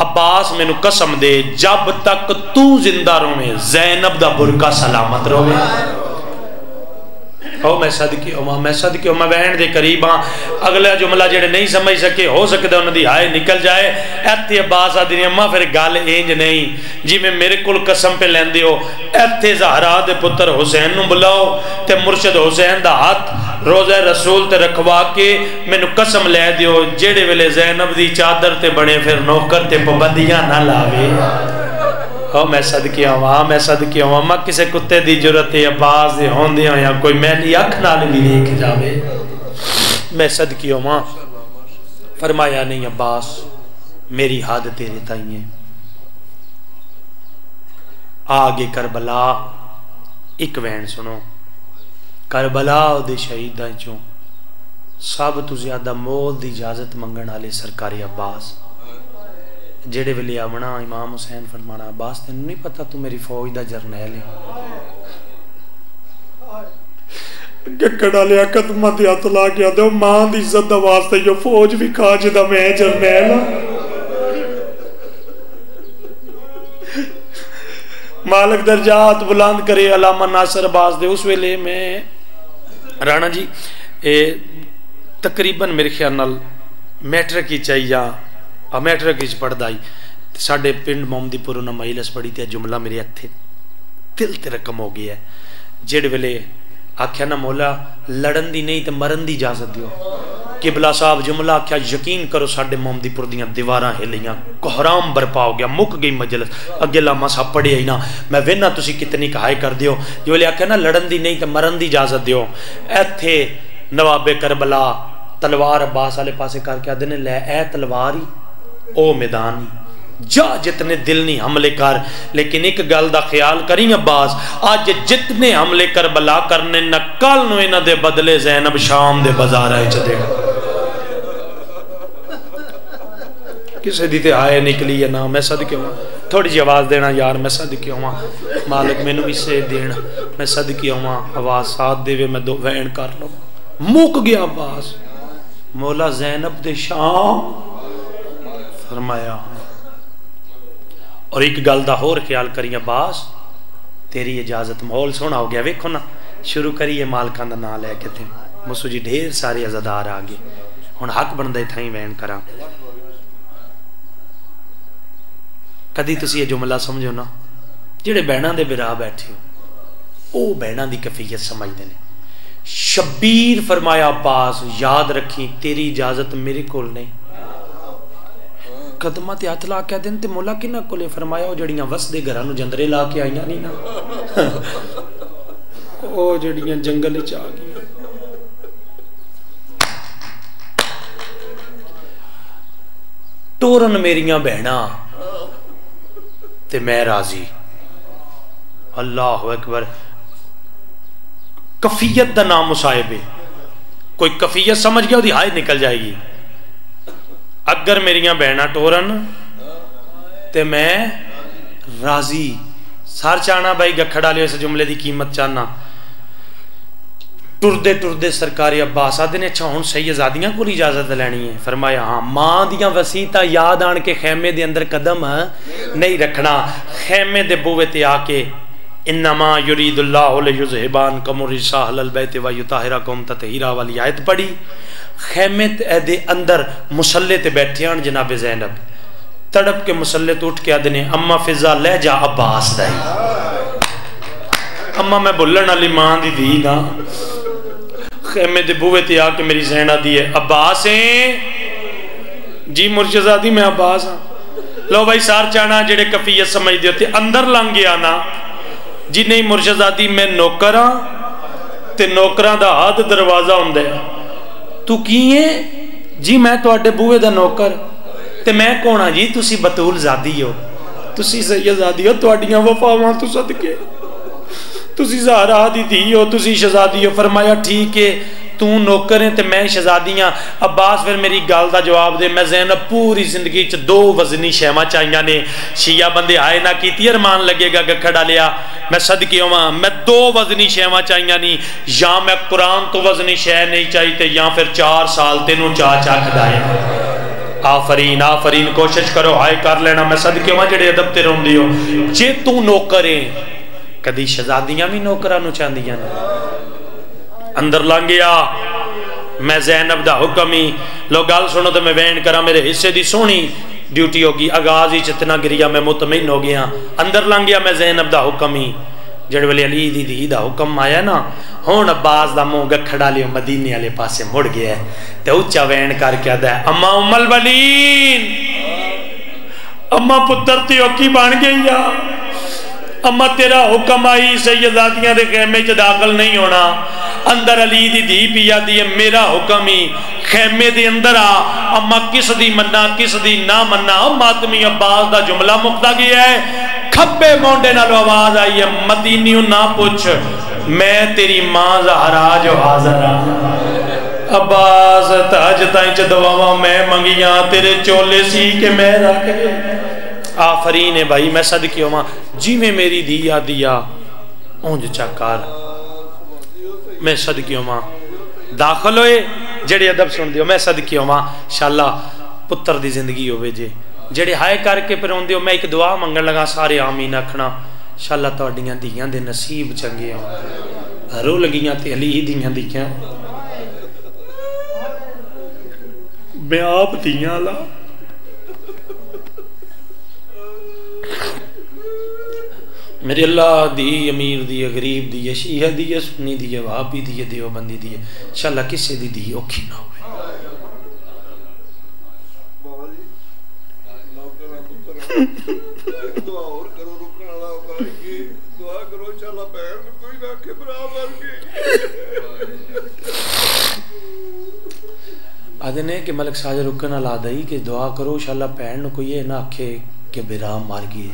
अब्बास मैनू कसम दे जब तक तू ज़िंदा रोवे जैनब का बुरका सलामत रोवे। ओ मैं सदके होवा मैं सदके हो मैं बहन के करीब हाँ अगला जुमला जेडे नहीं समझ सके हो सकता उन्होंने हाय निकल जाए इतने अब्बास आदि अम्मा फिर गल इंज नहीं जिमें मेरे को कसम पे लेंदे हो इतने जहरा पुत्र हुसैन बुलाओ तो मुर्शद हुसैन का हाथ रोज़ा रसूल ते रखवा के मैनू कसम लै दियो जेड़े वेले जैनब की चादर ते बने फिर नौकर पाबंदियाँ ना लावे हो, मैं सदके आवा मैं सदके आवा मैं किसी कुत्ते की ज़रूरत है अब्बास होंदे या कोई मैली अख नाल भी मैं सदके आवा फरमाया नहीं, अब्बास, मेरी हद तेरे ताई है। आगे करबला एक वैन सुनो। करबला दे शहीदा चो। सब तो ज़्यादा मोल की इजाज़त मंगण वाले सरकारी अब्बास। जेड़े वेले आवना इमाम हुसैन फरमाना अब्बास तेन नहीं पता तू मेरी फौज का जरनैल है मालक दर्जात बुलंद करे अलामा नासर अब्बास उस वेले में राणा जी ए तकरीबन मेरे ख्याल मैट्रिक ही चाहिए पढ़ता ही साढ़े पिंड मोमदीपुर उन्हें महिलस पढ़ी तो जुमला मेरे हथे दिल ते रकम हो गया है। जेड़ वेले आख्या ना, मोला, लड़न की नहीं तो मरन की इजाज़त दियो। किबला साहब जुमला आख्या यकीन करो साढ़े मोमदीपुर दीवार हिलियाँ कोहराम बरपा हो गया, मुक गई मजलस। अगे लामा सा पढ़िया ही ना, मैं वेना तुम कितनी कहाय कर दियो। जो वेले आख्या ना, लड़न की नहीं तो मरन की इजाज़त दियो। इथे नवाबे करबला, तलवार अब्बास वाले पासे करके आदि ने, लै ए तलवार ही ओ मैदान, जा जितने दिल नहीं हमले कर, लेकिन एक गल का ख्याल करी अब्बास अज जितने हमले कर बला करने, न कल इन्हां बदले जैनब शाम दे बाज़ार च किसी दी ते आए निकली है ना, मैं सद क्यों थोड़ी जी आवाज़ देना यार, मैं सद के क्यों मालिक मैनू भी से देन, मैं सद के क्यों आवाज़ साथ देवे, मैं दो वैन कर लो। मुक गया अब्बास मौला जैनब दे शाम। ਫਰਮਾਇਆ। ਔਰ ਇੱਕ ਗੱਲ ਦਾ ਹੋਰ ਖਿਆਲ ਕਰੀ ਅਬਾਸ ਤੇਰੀ ਇਜਾਜ਼ਤ ਮਾਹੌਲ ਸੋਹਣਾ ਹੋ ਗਿਆ, ਵੇਖੋ ਨਾ, ਸ਼ੁਰੂ ਕਰੀਏ ਮਾਲਕਾਂ ਦਾ ਨਾਮ ਲੈ ਕੇ ਤੇ ਮਸੂ ਜੀ ਢੇਰ ਸਾਰੇ ਅਜ਼ਾਦਾਰ ਆ ਗਏ। ਹੁਣ ਹੱਕ ਬਣਦਾ ਇਥਾਂ ਹੀ ਵੈਣ ਕਰਾਂ। ਕਦੀ ਤੁਸੀਂ ਇਹ ਜੁਮਲਾ ਸਮਝੋ ਨਾ, ਜਿਹੜੇ ਬਹਿਣਾ ਦੇ ਵਿਰਾ ਬੈਠੇ ਹੋ, ਉਹ ਬਹਿਣਾ ਦੀ ਕਫੀਅਤ ਸਮਝਦੇ ਨੇ। ਸ਼ਬੀਰ ਫਰਮਾਇਆ, ਬਾਸ, ਯਾਦ ਰੱਖੀ, ਤੇਰੀ ਇਜਾਜ਼ਤ ਮੇਰੇ ਕੋਲ ਨਹੀਂ। खदमत हथ ला के दिन तो मुला कि को फरमाया वो जड़िया वसदे घर जंदरे ला के आईया नहीं ना वो जड़िया जंगल च आ गई टोरन मेरिया बहना ते मैं राज़ी अल्लाह अकबर कफीयत का नाम मुसाहिब है कोई कफीयत समझ गया हाय निकल जाएगी अगर मेरिया भैन टोरन तो मैं राज़ी। सर चाणा भाई गखड़ वाले इस जुमले की कीमत चाहना। टुरते टुरते सरकारी अब्बास आते ने अच्छा हूँ सही आज़ादियाँ को इजाज़त लैनी है। फरमाया हाँ माँ दियाँ वसीता याद आन के खेमे के अंदर कदम नहीं रखना। खेमे के बूहे ते आके, इन्नमा युरीदुल्लाहबान कमोरिशाहलबैत वायुताहरा कौम तहरा वाली आयत पढ़ी। खैमे दे अंदर मुसल्ले ते बैठे हन जनाब ज़ैनब। तड़प के मुसल्ले तो उठ के आदे ने, अम्मा फिजा ले जा अब्बास दाई अम्मा, मैं बोलन वाली माँ दी धी ना खैमे दे बूहे ते आके मेरी जैना दी है अब्बास है जी मुर्शदादी मैं अब्बास हाँ लो भाई, सार चाना जेड़े कफीयत समझते हो अंदर लंघ गया ना। जी नहीं मुर्शदादी मैं नौकर हाँ ते नौकरां दा हद दरवाज़ा हुंदा तू की है जी मैं ਤੁਹਾਡੇ ਬੂਹੇ ਦਾ ਨੌਕਰ ਤੇ ਮੈਂ ਕੌਣ ਆ ਜੀ ਤੁਸੀਂ ਬਤੂਲ ਜ਼ਾਦੀ ਹੋ ਤੁਸੀਂ ਸੈਯਦਾਦੀ ਹੋ ਤੁਹਾਡੀਆਂ ਵਫਾਵਾਂ ਤੋਂ ਸਦਕੇ ਤੁਸੀਂ ਜ਼ਹਰਾ ਦੀ ਧੀ ਹੋ ਤੁਸੀਂ ਸ਼ਹਜ਼ਾਦੀ ਹੋ ਫਰਮਾਇਆ ਠੀਕ ਹੈ तू नौकर है तो मैं शहजादी हाँ। अब्बास, फिर मेरी गल का जवाब दे। मैं जैन पूरी ज़िंदगी दो वजनी ਵਜ਼ਨੀ ਸ਼ੈਵਾ ਚਾਹੀਆਂ ਨੇ ਸ਼ੀਆ ਬੰਦੇ ਆਏ ਨਾ ਕੀਤੀ ਅਰਮਾਨ ਲੱਗੇਗਾ ਗੱਖੜਾ ਲਿਆ मैं सदके आव मैं दो वजनी शैवा चाहिए नहीं या मैं कुरान तो वजनी शह नहीं चाहिए या फिर चार साल तेन चा चा खदाया आफरीन आफरीन, कोशिश करो, हाय कर लेना। मैं सद क्यों जेडे अदब ते रोंदी हो। जे तू नौकर है कभी शहजादियाँ भी नौकरा चाहदियाँ अंदर लंघ गया। मैं जैनब का हुक्म ही। लो गल सुनो तो मैं वैन करा, मेरे हिस्से की सोहनी ड्यूटी होगी। आगाज़ ही इतना गिरिया, मैं मुतमिन हो गया। अंदर लंघ गया मैं जैनब का हुक्म ही। जड़े वाले अली दी धी का आया ना हूँ अब्बास का मुँह गखड़ा लियो, मदीने वाले पासे मुड़ गया तो उच्चा वैन करके आता है, अम्मा उमल बलीन अम्मा पुत्र ती औखी बन गई आ। अम्मा, तेरा हुक्म आई सैयदादियाँ के खेमे च दाखिल नहीं होना। अंदर अली दी धी पी जाती है, मेरा हुक्म ही खेमे दे अंदर आ। अम्मा, किस दी मन्ना, किस दी ना मन्ना? मातमी अब्बास दा जुमला मुकता गया है। खब्बे मोंडे नालो आवाज़ आई है मदीनी ना पूछ, मैं तेरी माँ जहरा जो हाजिर अब्बास, तज ताई च दवावा मैं मंगिया, तेरे चोले सी के मैं रख आफरीन है भाई, मैं सदके होवा। जिवें मेरी धी आ दिया उंज चकार। मैं सदके होवा। दाखिल होए जेड़े अदब सुनते हो, मैं सदके होवा। शाला पुत्र की ज़िंदगी हो जेड़े हाय करके फिर आते हो, मैं एक दुआ मंगन लगा, सारे आमीन आखना। शाला थोड़िया धियाँ दे नसीब चंगे हो रो लगियाँ ते अली दियाँ दिखियाँ मैं आप दियाँ ला। मेरे अल्लाह दी अमीर दी गरीब दी है शीहा दी है सुन्नी दी वापी दी है देवबंदी दी है शाला किसी दी दी औखी ना हो आदे ने कि मलक साज रुकन ला दई कि दुआ करो शाला भैन कोई ना आखे कि बिरा मर गई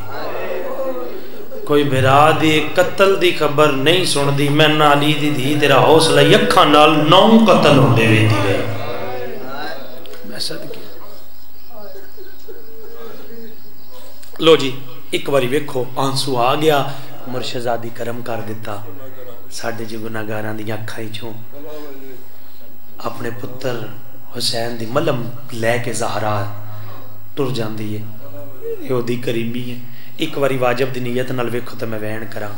कोई बिरा दी कत्ल दी खबर नहीं सुनती मैं नाली दी धी तेरा हौसला अखा नाल नौ कत्ल होंदे वेंदी रही मैं सदके लो जी एक बारी वेखो आँसू आ गया मुर्शजादी करम कर दिता साडे जो गुनागारां दी अखां चों अपने पुत्र हुसैन दी मलम लैके जहरा तुर जाती है ये ओदी करीबी है एक बारी वाजब की नीयत नाल वेखो तो मैं वहन करा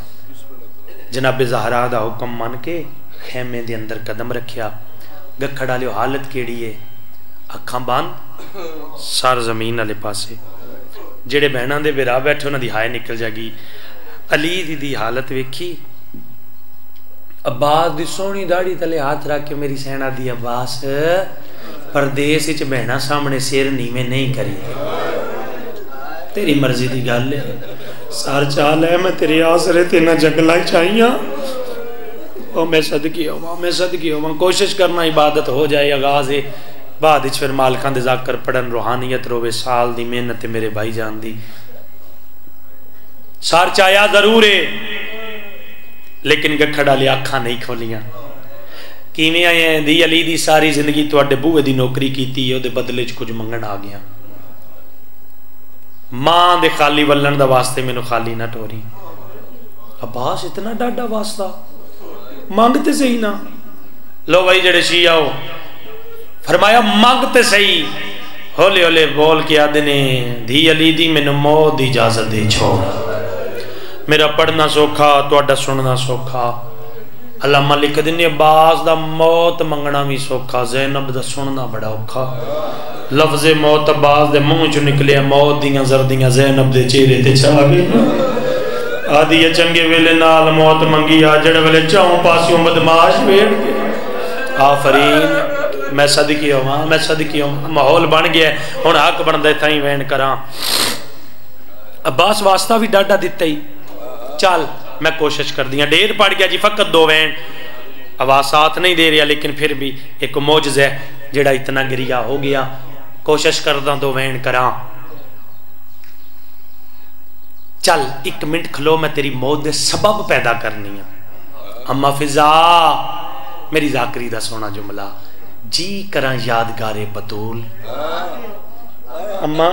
जनाबे जहरा का हुक्म मन के खैमे के अंदर कदम रखिया गखड़ा लियो हालत केड़ी है ਅੱਖਾਂ ਬੰਦ ਸਰ ਜ਼ਮੀਨ ਵਾਲੇ ਪਾਸੇ ਜਿਹੜੇ ਬਹਿਣਾਂ ਦੇ ਵਿਰਾਹ ਬੈਠੇ ਉਹਨਾਂ ਦੀ ਹਾਏ ਨਿਕਲ ਜਾਗੀ ਅਲੀ ਦੀ ਦੀ ਹਾਲਤ ਵੇਖੀ ਅਬਾਸ ਦੀ ਸੋਹਣੀ ਦਾੜੀ ਤਲੇ ਹੱਥ ਰੱਖ ਕੇ ਮੇਰੀ ਸੈਨਾ ਦੀ ਅਬਾਸ ਪਰਦੇਸ ਵਿੱਚ ਬਹਿਣਾ ਸਾਹਮਣੇ ਸਿਰ ਨੀਵੇਂ ਨਹੀਂ तेरी मर्ज़ी की गल है सर चाल है मैं तेरे आसरे तेना जगला चाहिए ओ, मैं सदकी होवा, मैं सदकी होवा। कोशिश करना इबादत हो जाए, आगाज़ है बाद फिर मालखा के जाकर पढ़न रूहानियत रोवे, साल की मेहनत मेरे भाई जान की सर चाया ज़रूर है लेकिन गठड़ वाले अखा नहीं खोलिया। किमें दी अली की सारी ज़िंदगी थोड़े बूहे की नौकरी की बदले च कुछ मंगन आ गया माँ दे खाली वलन का वास्ते मैनू खाली ना टोरी अब्बास इतना डाडा वास्ता मंगते सही ना लो भाई जेडे शी आओ फरमाया मंगते सही हौले हौले बोल के आदि ने धी अली दी मैनू मौत की इजाज़त दे छोड़ मेरा पढ़ना सौखा थोड़ा सुनना सौखा अलामा लिख दिने अब्बास का मौत मंगना भी सौखा, जैनब का सुनना बड़ा औखा। लफ्ज मौत अब्बास के मुँह चो निकलिया मौत दियाँ जरदियाँ जैनब के चेहरे से छा गई आदि है चंगे वेले नाल मौत मंगी आ जड़े वेले चौ पास्यों बदमाश वेड़ के। आफरीन मैं सदकी आवा मैं सदकी आवा माहौल बन गया हूँ हक बनता इतना ही वैन करा। अब्बास वास्ता भी डाडा दिता ही। चल। मैं कोशिश कर दियाँ डेर पड़ गया जी, फकत दो वैन। आवाज़ साथ नहीं दे रहा लेकिन फिर भी एक मोजज है जड़ा इतना गिरिया हो गया। कोशिश कर दो वैन करा। चल, एक मिनट खलो, मैं तेरी मौत दे सबब पैदा करनी है। अम्मा फिजा, मेरी जाकरी का सोना जुमला। जी करा यादगारे बतूल अम्मा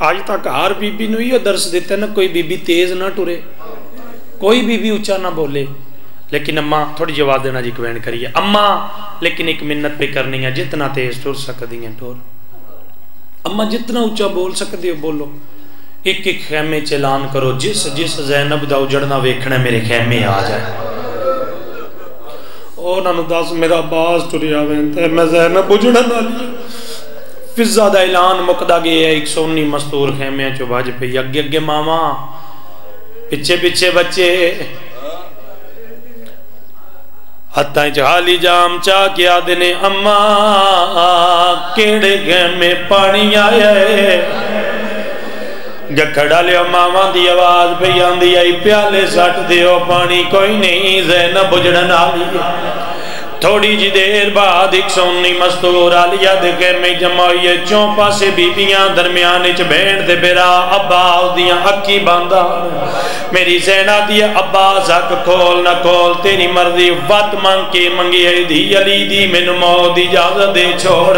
अज तक हर बीबी ही दर्श दिता ना, कोई बीबी तेज ना टुरे। कोई भी ऊँचा ना बोले। लेकिन अम्मा, थोड़ी जवाब देना जी कमेंट करिए। अम्मा, लेकिन एक मिन्नत भी करनी है, जितना तेज टुर सकती हैं टोर। अम्मा, जितना ऊँचा बोल सकते हो, बोलो। एक एक खैमे च ऐलान करो। जिस जिस जैनब का उजड़ना वेखना मेरे खैमे आ जाए। दस, मेरा बास टुरिया मैं का ऐलान मुकदा गया एक सौ उन्नी मस्तूर खैमे चो भज पई। अगे अगे मावा पिछे पिछे बच्चे। हथा च हाली जाम चा क्या आदे अम्मा, केड़े गैमे पानी आया है गखड़ा लियो मावा की आवाज़ पी आई प्याले सट दियो पानी, कोई नहीं जैन बुजड़न आली। थोड़ी जी देर बाद एक सौ उन्नी मस्तूर आलिया दे के में जमाइए चौ पासे बीबियाँ दरमियान च बैठ दे बेरा अब्बा दियाँ अखी बंदा मेरी सेना दी अब्बा जक खोल ना खोल, तेरी मर्ज़ी, वत मंग के मंगी आई दी, अली दी मैनू मौत दी इजाज़त दे छोड़।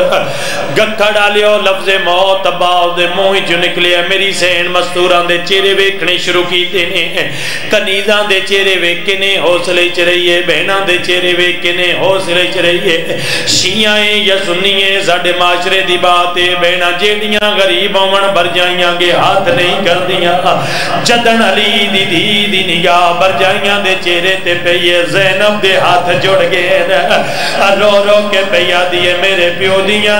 गखड़ डालियो लफ्जे मौत अब्बा दे मुँह च निकले मेरी सैन मस्तूरां दे चेहरे वेखने शुरू कीते ने। कनीजा दे चेहरे वेखे ने, हौसले च रहिए, बहना दे चेहरे वेखे ने हौसले च रहिए शिया या सुनिए साडे माशरे दी बात है बहना जेड़ियाँ गरीब होवन बरजाइयाँ के हाथ नहीं करदियाँ। जदन अली दी धी दी निगाह बरजाइयाँ दे चेहरे ते पई जैनब दे हाथ जुड़ गए रो रो के पया दिए, मेरे प्यो दियाँ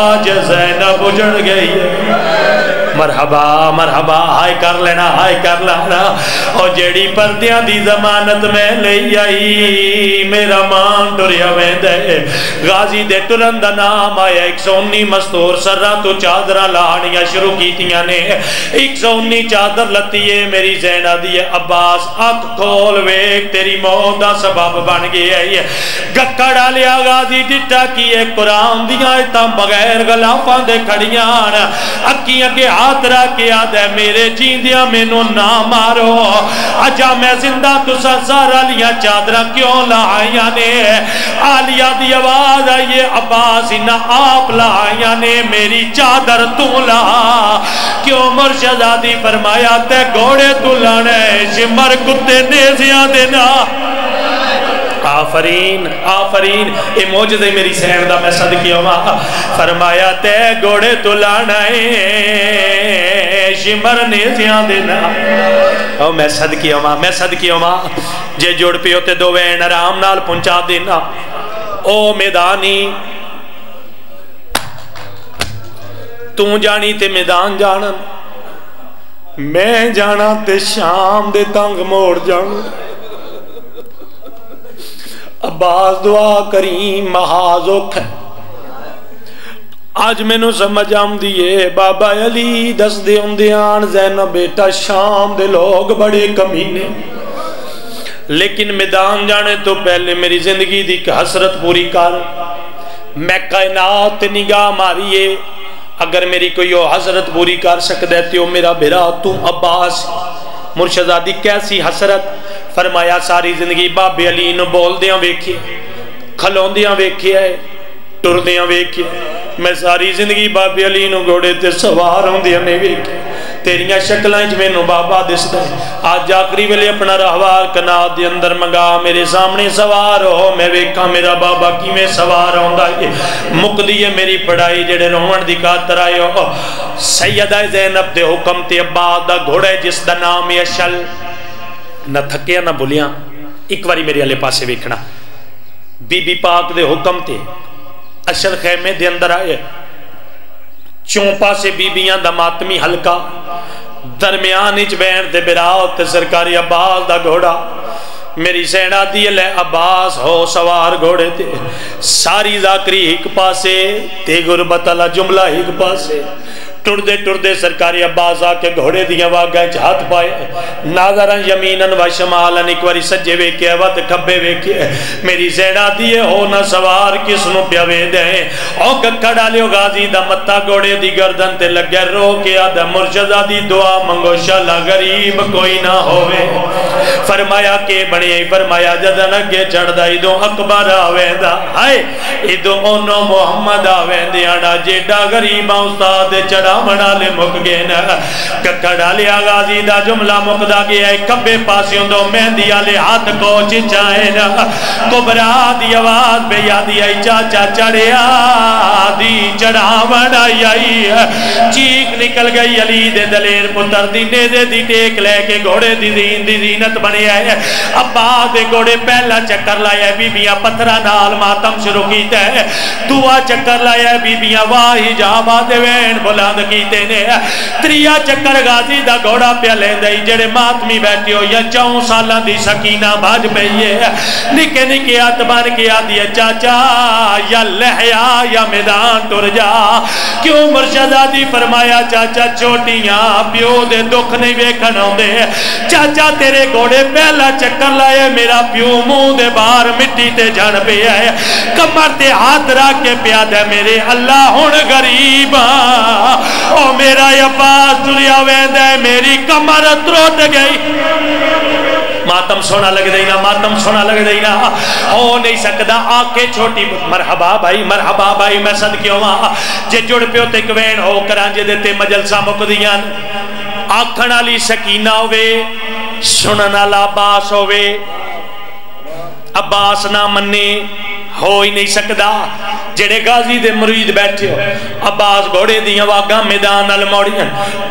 आज जैनब उजड़ गई है मरहबा मरहबा, हाय कर लेना, हाय कर लेना। और जेड़ी पर्दियाँ दी जमानत में ले आई, मेरा मान टुरिया वेंदे। गाजी दे टुरन दा नाम आया 119 मस्तूर सररा तो चादरा लानियाँ शुरू कीतियाँ ने। 119 चादर लती है मेरी जैना दी, अब्बास अख खोल वेख, तेरी मौत दा सबब बन गया है गक्कड़ लिया गाजी डिटा की है कुरान दियाँ बगैर गलाफां दे खड़ियाँ अक्की अगे हाथ रख के आद मेरे जींदिया, मैनू ना मारो। अजा मैं ज़िंदा, तुसा सारा लिया चादर क्यों लाइया ने? आलिया दी आवाज़ आई है अब्बास इना आप लाइया ने। मेरी चादर तू ला। क्यों मुर्शदादी फरमाया, ते घोड़े तू लाने सिमर कुत्ते नेजिया देना। आफरीन आफरीन ये मौजूद मेरी सैन का मैं सदकी आवा फरमाया ते घोड़े तो लाना शिमर ने देना ओ मैं सदकी आवा मैं सदकी आवा जे जुड़ पियो ते दो वैन आराम नाल पहुँचा देना ओ मैदानी तू जानी ते मैदान जान मैं जाना ते शाम दे तंग मोड़ जान अब्बास दुआ करी, महाज औखा अज मैनू समझ आती है, बाबा अली दसते होंगे आन जैन बेटा शाम दे लोग बड़े कमीने। लेकिन मैदान जाने तो पहले मेरी ज़िंदगी की हसरत पूरी कर। मैं कायनात निगाह मारीए, अगर मेरी कोई हसरत पूरी कर सकता है तो मेरा बेरा तू अब्बास। मुर्शदादी, कैसी हसरत? फरमाया, सारी ज़िंदगी बाबे अली बोलद वेखिए, खलोंदिया वेखिया टुरदिया वेखिया मैं सारी ज़िंदगी बाबे अली घोड़े ते सवार आदि ने वेखे तेरिया शक्लों च बाबा दिसदा अज आखिरी वेले अपना रहवार कनात के अंदर मंगा, मेरे सामने सवार हो, मैं वेखा मेरा बाबा किमें सवार आता है मुकदी है मेरी पढ़ाई जेडे रोहन की खातर आए हो सैयदा जैनब के हुक्म ते अब्बास का घोड़ा है जिसका नाम है अशल। न थकिया न भुलिया, एक बारी मेरे आले पासे वेखना। बीबी पाक के हुक्म ते, अशर खैमे के अंदर आए। चौं से बीबिया का मातमी हल्का, दरम्यान बहन से बिराओ सरकारी अब्बास का घोड़ा। मेरी सेना दी लै अब्बास हो सवार घोड़े ते। सारी जाकरी एक पासे ते गुरबत जुमला एक पासे। टुरदे टुरदे सरकारी अब्बास आके घोड़े दिया वागा च हाथ पाए। नागर यमीनन व शमालन एक बार सज्जे वेखे, वत खब्बे वेखे। मेरी जैड़ा दिए हो ना सवार किस नु प्यावे दे। ओ कक्कड़ लियो गाजी दा मत्था घोड़े दी गर्दन ते लगे रो के आदा मुर्शदा दी दुआ मंगो, शाला गरीब कोई ना होवे। फरमाया, के बने फरमाया, जदन अगे चढ़दा, इदो अकबर आवेंदा। हाय, इदो ओनो मोहम्मद आवेंदे जेडा गरीब उस्ताद चढ़ा ब्राह्मण वाले मुक गए न। जुमला मुकदा गया तो मेहंदी वाले हाथ को चिचाए न। कुबरा दी आवाज़ पे यादी आई, चाचा चढ़िया दी चढ़ावण आई चीख निकल गई अली दे दलेर पुत्र दी दी टेक लेके घोड़े दी दीन दी जीनत बने आए। अब्बा दे घोड़े पहला चक्कर लाया बीबियाँ पत्थर नाल मातम शुरू है। दूआ चक्कर लाया बीबियाँ वाह ही जा बादे वैन कीते ने। त्रिया चक्कर गाजी का घोड़ा पिया लेंदा जेड़े मातमी बैठे हो या चौं साल की सकीना भज पई है निके निके हथ बन के आदि चाचा, या लहया, या मैदान तुर जा। क्यों मुर्शदा दी फरमाया, चाचा, छोटियाँ, प्यो दे दुख नहीं वेखन आते चाचा, तेरे घोड़े पहला चक्कर लाया मेरा प्यो मुँह दे बाहर मिट्टी ते जन पे है कमर ते हाथ रख के पिया मेरे अल्लाह हूँ गरीब ओ मेरा अब्बास तुरिया वेंदा मेरी कमर त्रुट गई। मातम सोना लग देना मातम सोना लग देना हो नहीं सकता आके छोटी मरहबा भाई मरहबा भाई, मैं सद क्यों जे जुड़ पियो ते कवेन हो करा जे ते मजलसा मुकदियाँ आखण वाली शकीना होवे, सुनन वाला अब्बास होवे। अब्बास ना मन्ने हो ही नहीं सकता जेड़े गाजी दे मुरीद बैठे हो, अब्बास घोड़े दवागा वागा मैदान नाल मोड़ियाँ।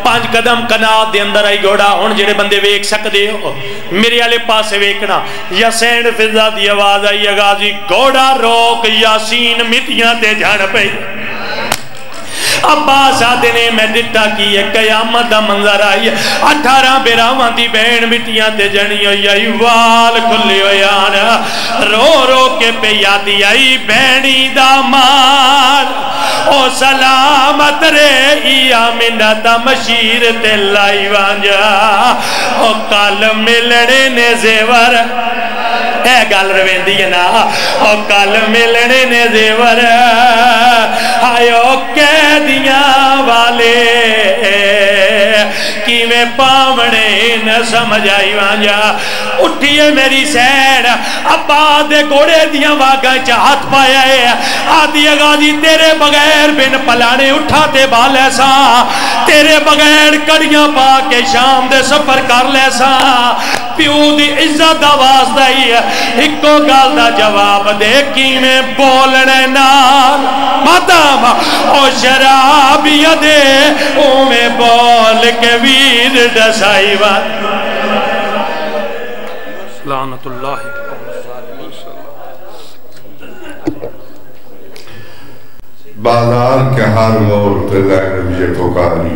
पाँच कदम कनात दे अंदर आई घोड़ा हूँ जेड़े बंदे वेख सकते हो, मेरे आले पास वेखना। यसैन फिजा दी आवाज़ आई गाजी घोड़ा रोक, यासीन मितियाँ ते झड़ पई। अब्बास आदे ने मैं दिता की है, कयामत का मंजर आई अठारह बिराव की बहन ते जनी आई वाल खुले हो रो रो के पे यादी आई बहनी दा ओ सलामत रे, इया मिन्नत मशीर ते लाई ओ कल मिलने ने जेवर। है गल रवेंदी है ना। ओ कल मिलने ने जेवर। आयो कैदिया वाले। किवें पावने न समझ आई वांजा उठिए मेरी सैन अब्बा दे घोड़े दिया वागा च हाथ पाया है आदि गाजी तेरे बगैर बिन पलाने उठा ते बाले सा तेरे बगैर कड़ियाँ पा के शाम दे सफ़र कर ले सा। प्यो दी इज़्ज़त का वास्ता ही इको गल का जवाब दे, किवें बोलने नाल। माता ओ शराबिया बोल के वीर दसाई लानतुल्लाह। बाज़ार के हर मोड़ पे लाइन ये पुकारी